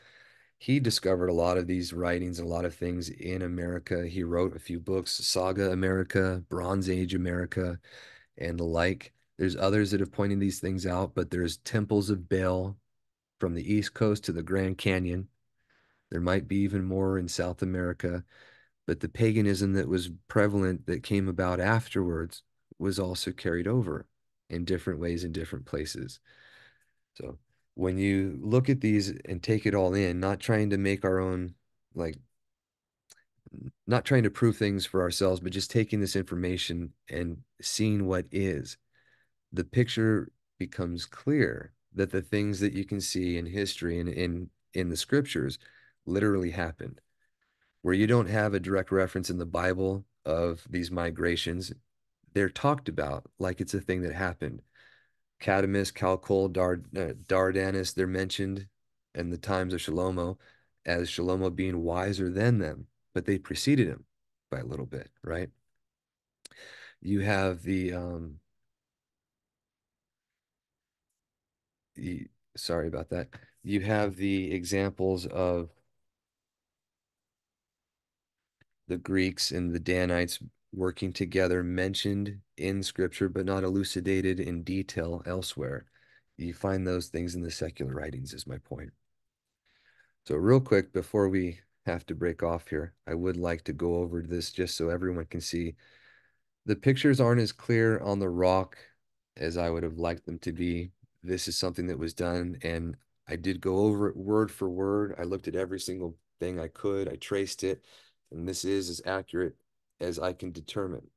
Speaker 1: He discovered a lot of these writings a lot of things in America. He wrote a few books, Saga America, Bronze Age America, and the like. There's others that have pointed these things out, but there's temples of Baal from the East Coast to the Grand Canyon. There might be even more in South America, but the paganism that was prevalent that came about afterwards was also carried over in different ways in different places. So when you look at these and take it all in, not trying to make our own, like, not trying to prove things for ourselves, but just taking this information and seeing what is, the picture becomes clear that the things that you can see in history and in in the scriptures literally happened. Where you don't have a direct reference in the Bible of these migrations, they're talked about like it's a thing that happened. Cadamus, Calcol, Dard, uh, Dardanus, they're mentioned in the times of Shalomo as Shalomo being wiser than them, but they preceded him by a little bit, right? You have the um the, sorry about that. You have the examples of the Greeks and the Danites working together mentioned in scripture, but not elucidated in detail elsewhere. You find those things in the secular writings, is my point. So, real quick, before we have to break off here, I would like to go over this just so everyone can see. The pictures aren't as clear on the rock as I would have liked them to be. This is something that was done, and I did go over it word for word. I looked at every single thing I could, I traced it, and this is as accurate as I can determine.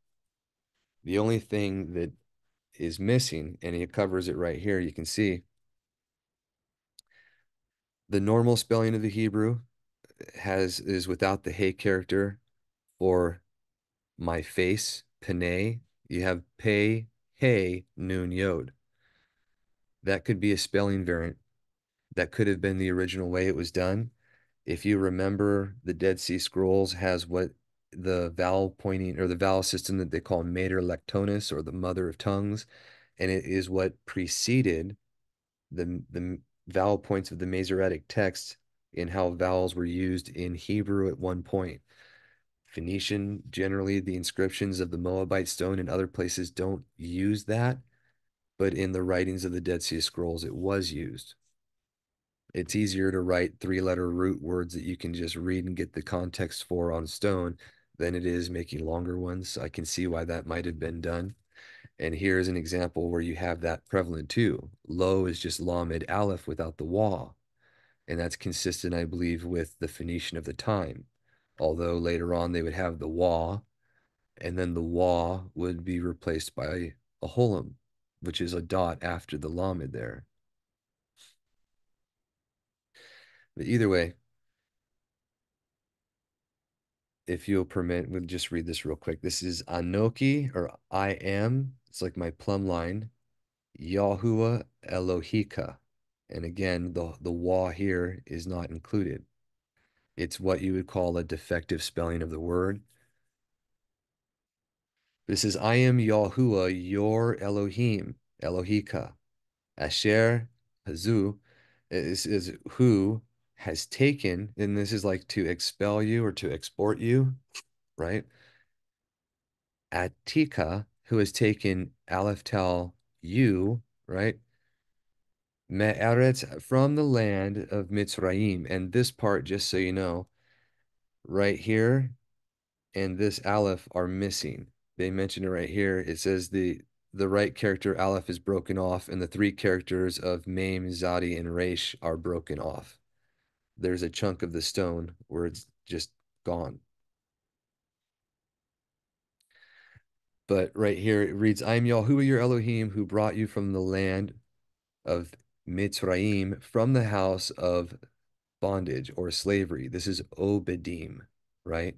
Speaker 1: The only thing that is missing, and it covers it right here, you can see the normal spelling of the Hebrew has is without the hey character or my face, pene. You have pay, hey, noon, yod. That could be a spelling variant. That could have been the original way it was done. If you remember, the Dead Sea Scrolls has what the vowel pointing or the vowel system that they call mater lectionis or the mother of tongues, and it is what preceded the the vowel points of the Masoretic text in how vowels were used in Hebrew at one point. Phoenician, generally, the inscriptions of the Moabite stone and other places don't use that, but in the writings of the Dead Sea Scrolls, it was used. It's easier to write three letter root words that you can just read and get the context for on stone than it is making longer ones. I can see why that might have been done. And here's an example where you have that prevalent too. Lo is just Lamed Aleph without the Wa. And that's consistent, I believe, with the Phoenician of the time. Although later on they would have the Wa, and then the Wa would be replaced by a Holam, which is a dot after the Lamed there. But either way, if you'll permit, we'll just read this real quick. This is Anoki or I am. It's like my plumb line. Yahuwah Elohika. And again, the, the wa here is not included. It's what you would call a defective spelling of the word. This is I am Yahuwah, your Elohim, Elohika. Asher Hazu is, is who has taken, and this is like to expel you or to export you, right? Atika, who has taken Aleph Tal you, right? Me'eretz from the land of Mitzrayim. And this part, just so you know, right here and this Aleph are missing. They mention it right here. It says the the right character Aleph is broken off, and the three characters of Mem, Zadi, and Resh are broken off there's a chunk of the stone where it's just gone. But right here it reads, I am Yahuwah your Elohim who brought you from the land of Mitzrayim, from the house of bondage or slavery. This is Obedim, right?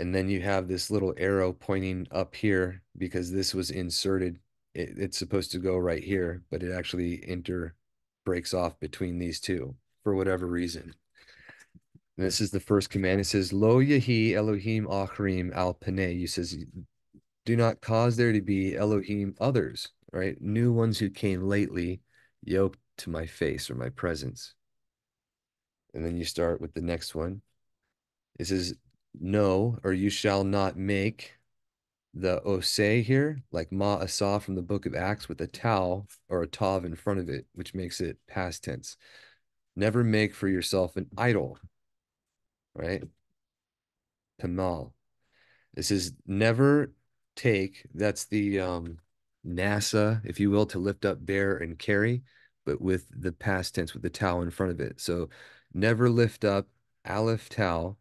Speaker 1: And then you have this little arrow pointing up here because this was inserted. It, it's supposed to go right here, but it actually inter breaks off between these two for whatever reason. And this is the first command. It says, Lo Yahi Elohim Achrim al Paneh. You says, do not cause there to be Elohim others, right? New ones who came lately, yoked to my face or my presence. And then you start with the next one. It says, no, or you shall not make the oseh here, like ma ma'asah from the book of Acts with a tau or a tav in front of it, which makes it past tense. Never make for yourself an idol, right? Tamal. This is never take, that's the um, NASA, if you will, to lift up, bear, and carry, but with the past tense, with the tau in front of it. So never lift up, aleph tau,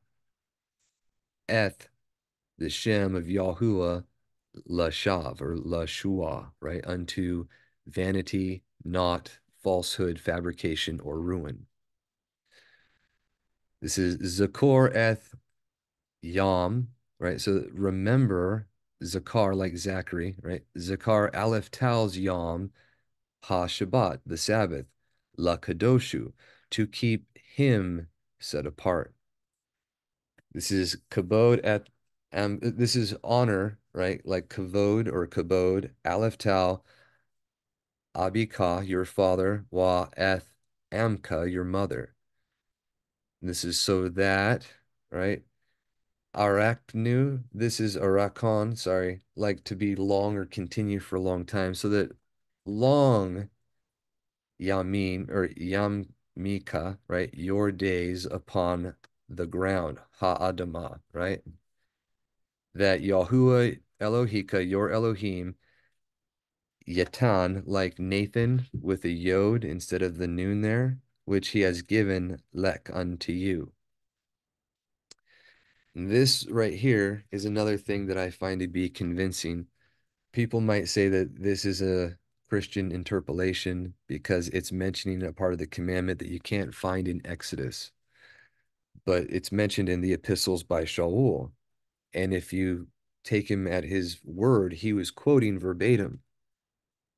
Speaker 1: eth, the shem of Yahuwah, lashav or lashua, right? Unto vanity, not falsehood, fabrication, or ruin. This is zakor eth yam, right? So remember zakar like Zachary, right? Zakar aleph tal's yam ha Shabbat, the Sabbath, la kadoshu, to keep him set apart. This is kabod at um, this is honor, right? Like kavod or kabod, aleph tal, abika, your father, wa eth amka, your mother. And this is so that, right? Araknu, this is arakon, sorry, like to be long or continue for a long time, so that long yamin or yamika, right? Your days upon the ground, ha'adama, right? That Yahuwah Elohika, your Elohim, Yatan, like Nathan with a yod instead of the noon there, which he has given lek unto you. This right here is another thing that I find to be convincing. People might say that this is a Christian interpolation because it's mentioning a part of the commandment that you can't find in Exodus, but it's mentioned in the epistles by Shaul. And if you take him at his word, he was quoting verbatim.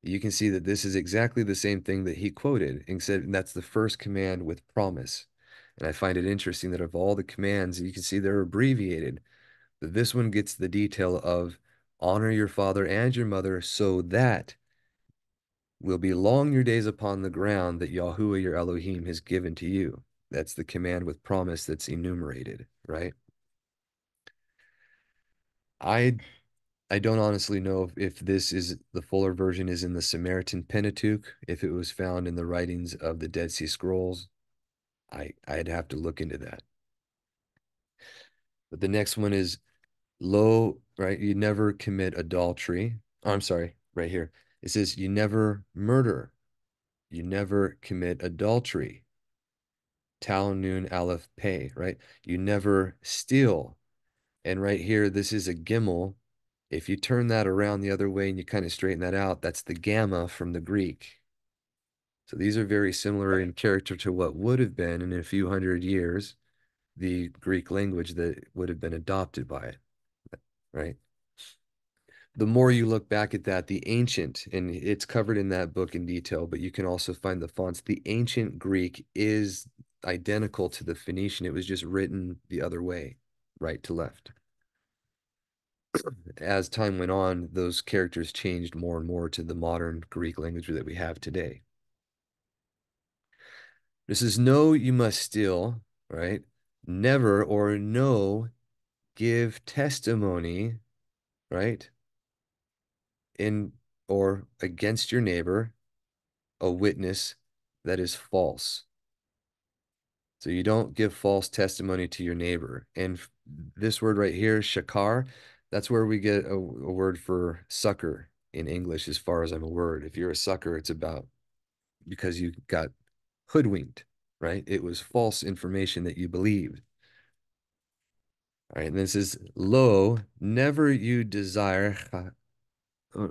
Speaker 1: You can see that this is exactly the same thing that he quoted and said, and that's the first command with promise. And I find it interesting that of all the commands, you can see they're abbreviated. But this one gets the detail of honor your father and your mother so that will be long your days upon the ground that Yahuwah your Elohim has given to you. That's the command with promise that's enumerated, right? I I don't honestly know if, if this is the fuller version is in the Samaritan Pentateuch, if it was found in the writings of the Dead Sea Scrolls. I I'd have to look into that. But the next one is low, right? You never commit adultery. Oh, I'm sorry, right here. It says you never murder. You never commit adultery. Tal Nun Aleph Pay, right? You never steal. And right here, this is a gimel. If you turn that around the other way and you kind of straighten that out, that's the gamma from the Greek. So these are very similar in character to what would have been in a few hundred years the Greek language that would have been adopted by it, right? The more you look back at that, the ancient, and it's covered in that book in detail, but you can also find the fonts. The ancient Greek is identical to the Phoenician. It was just written the other way, right to left. As time went on, those characters changed more and more to the modern Greek language that we have today. This is no, you must steal, right? Never or no, give testimony, right? In or against your neighbor, a witness that is false. So you don't give false testimony to your neighbor. And this word right here, shakar, that's where we get a, a, word for sucker in English, as far as I'm aware. If you're a sucker, it's about because you got hoodwinked, right? It was false information that you believed. All right, and this is lo, never you desire uh,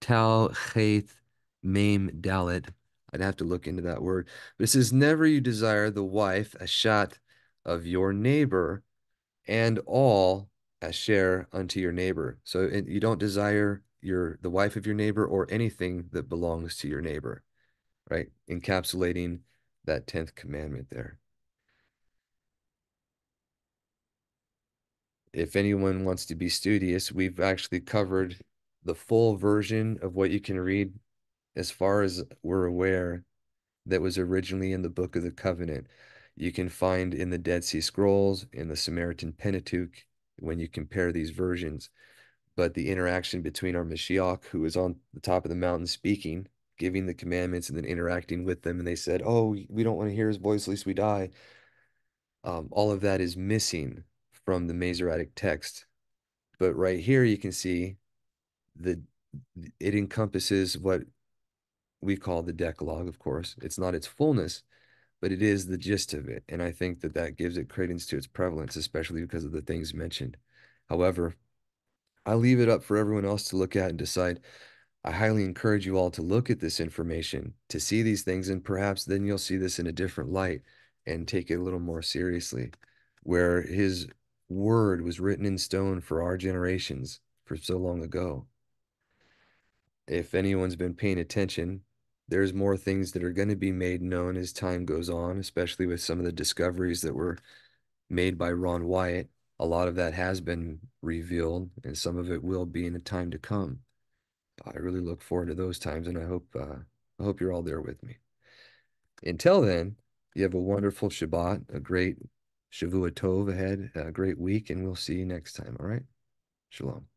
Speaker 1: tal chait mem dalit. I'd have to look into that word. But it says, never you desire the wife, a shot of your neighbor, and all a share unto your neighbor. So you don't desire your the wife of your neighbor or anything that belongs to your neighbor, right? Encapsulating that 10th commandment there. If anyone wants to be studious, we've actually covered the full version of what you can read as far as we're aware that was originally in the Book of the Covenant. You can find in the Dead Sea Scrolls, in the Samaritan Pentateuch, when you compare these versions. But the interaction between our Mashiach, who was on the top of the mountain speaking, giving the commandments, and then interacting with them, and they said, Oh, we don't want to hear his voice, lest we die. Um, all of that is missing from the Masoretic text. But right here, you can see that it encompasses what we call the Decalogue, of course. It's not its fullness, but it is the gist of it. And I think that that gives it credence to its prevalence, especially because of the things mentioned. However, I leave it up for everyone else to look at and decide. I highly encourage you all to look at this information, to see these things, and perhaps then you'll see this in a different light and take it a little more seriously, where his word was written in stone for our generations for so long ago. If anyone's been paying attention, there's more things that are going to be made known as time goes on, especially with some of the discoveries that were made by Ron Wyatt. A lot of that has been revealed, and some of it will be in the time to come. I really look forward to those times, and I hope uh, I hope you're all there with me. Until then, you have a wonderful Shabbat, a great Shavua Tov ahead, a great week, and we'll see you next time. All right? Shalom.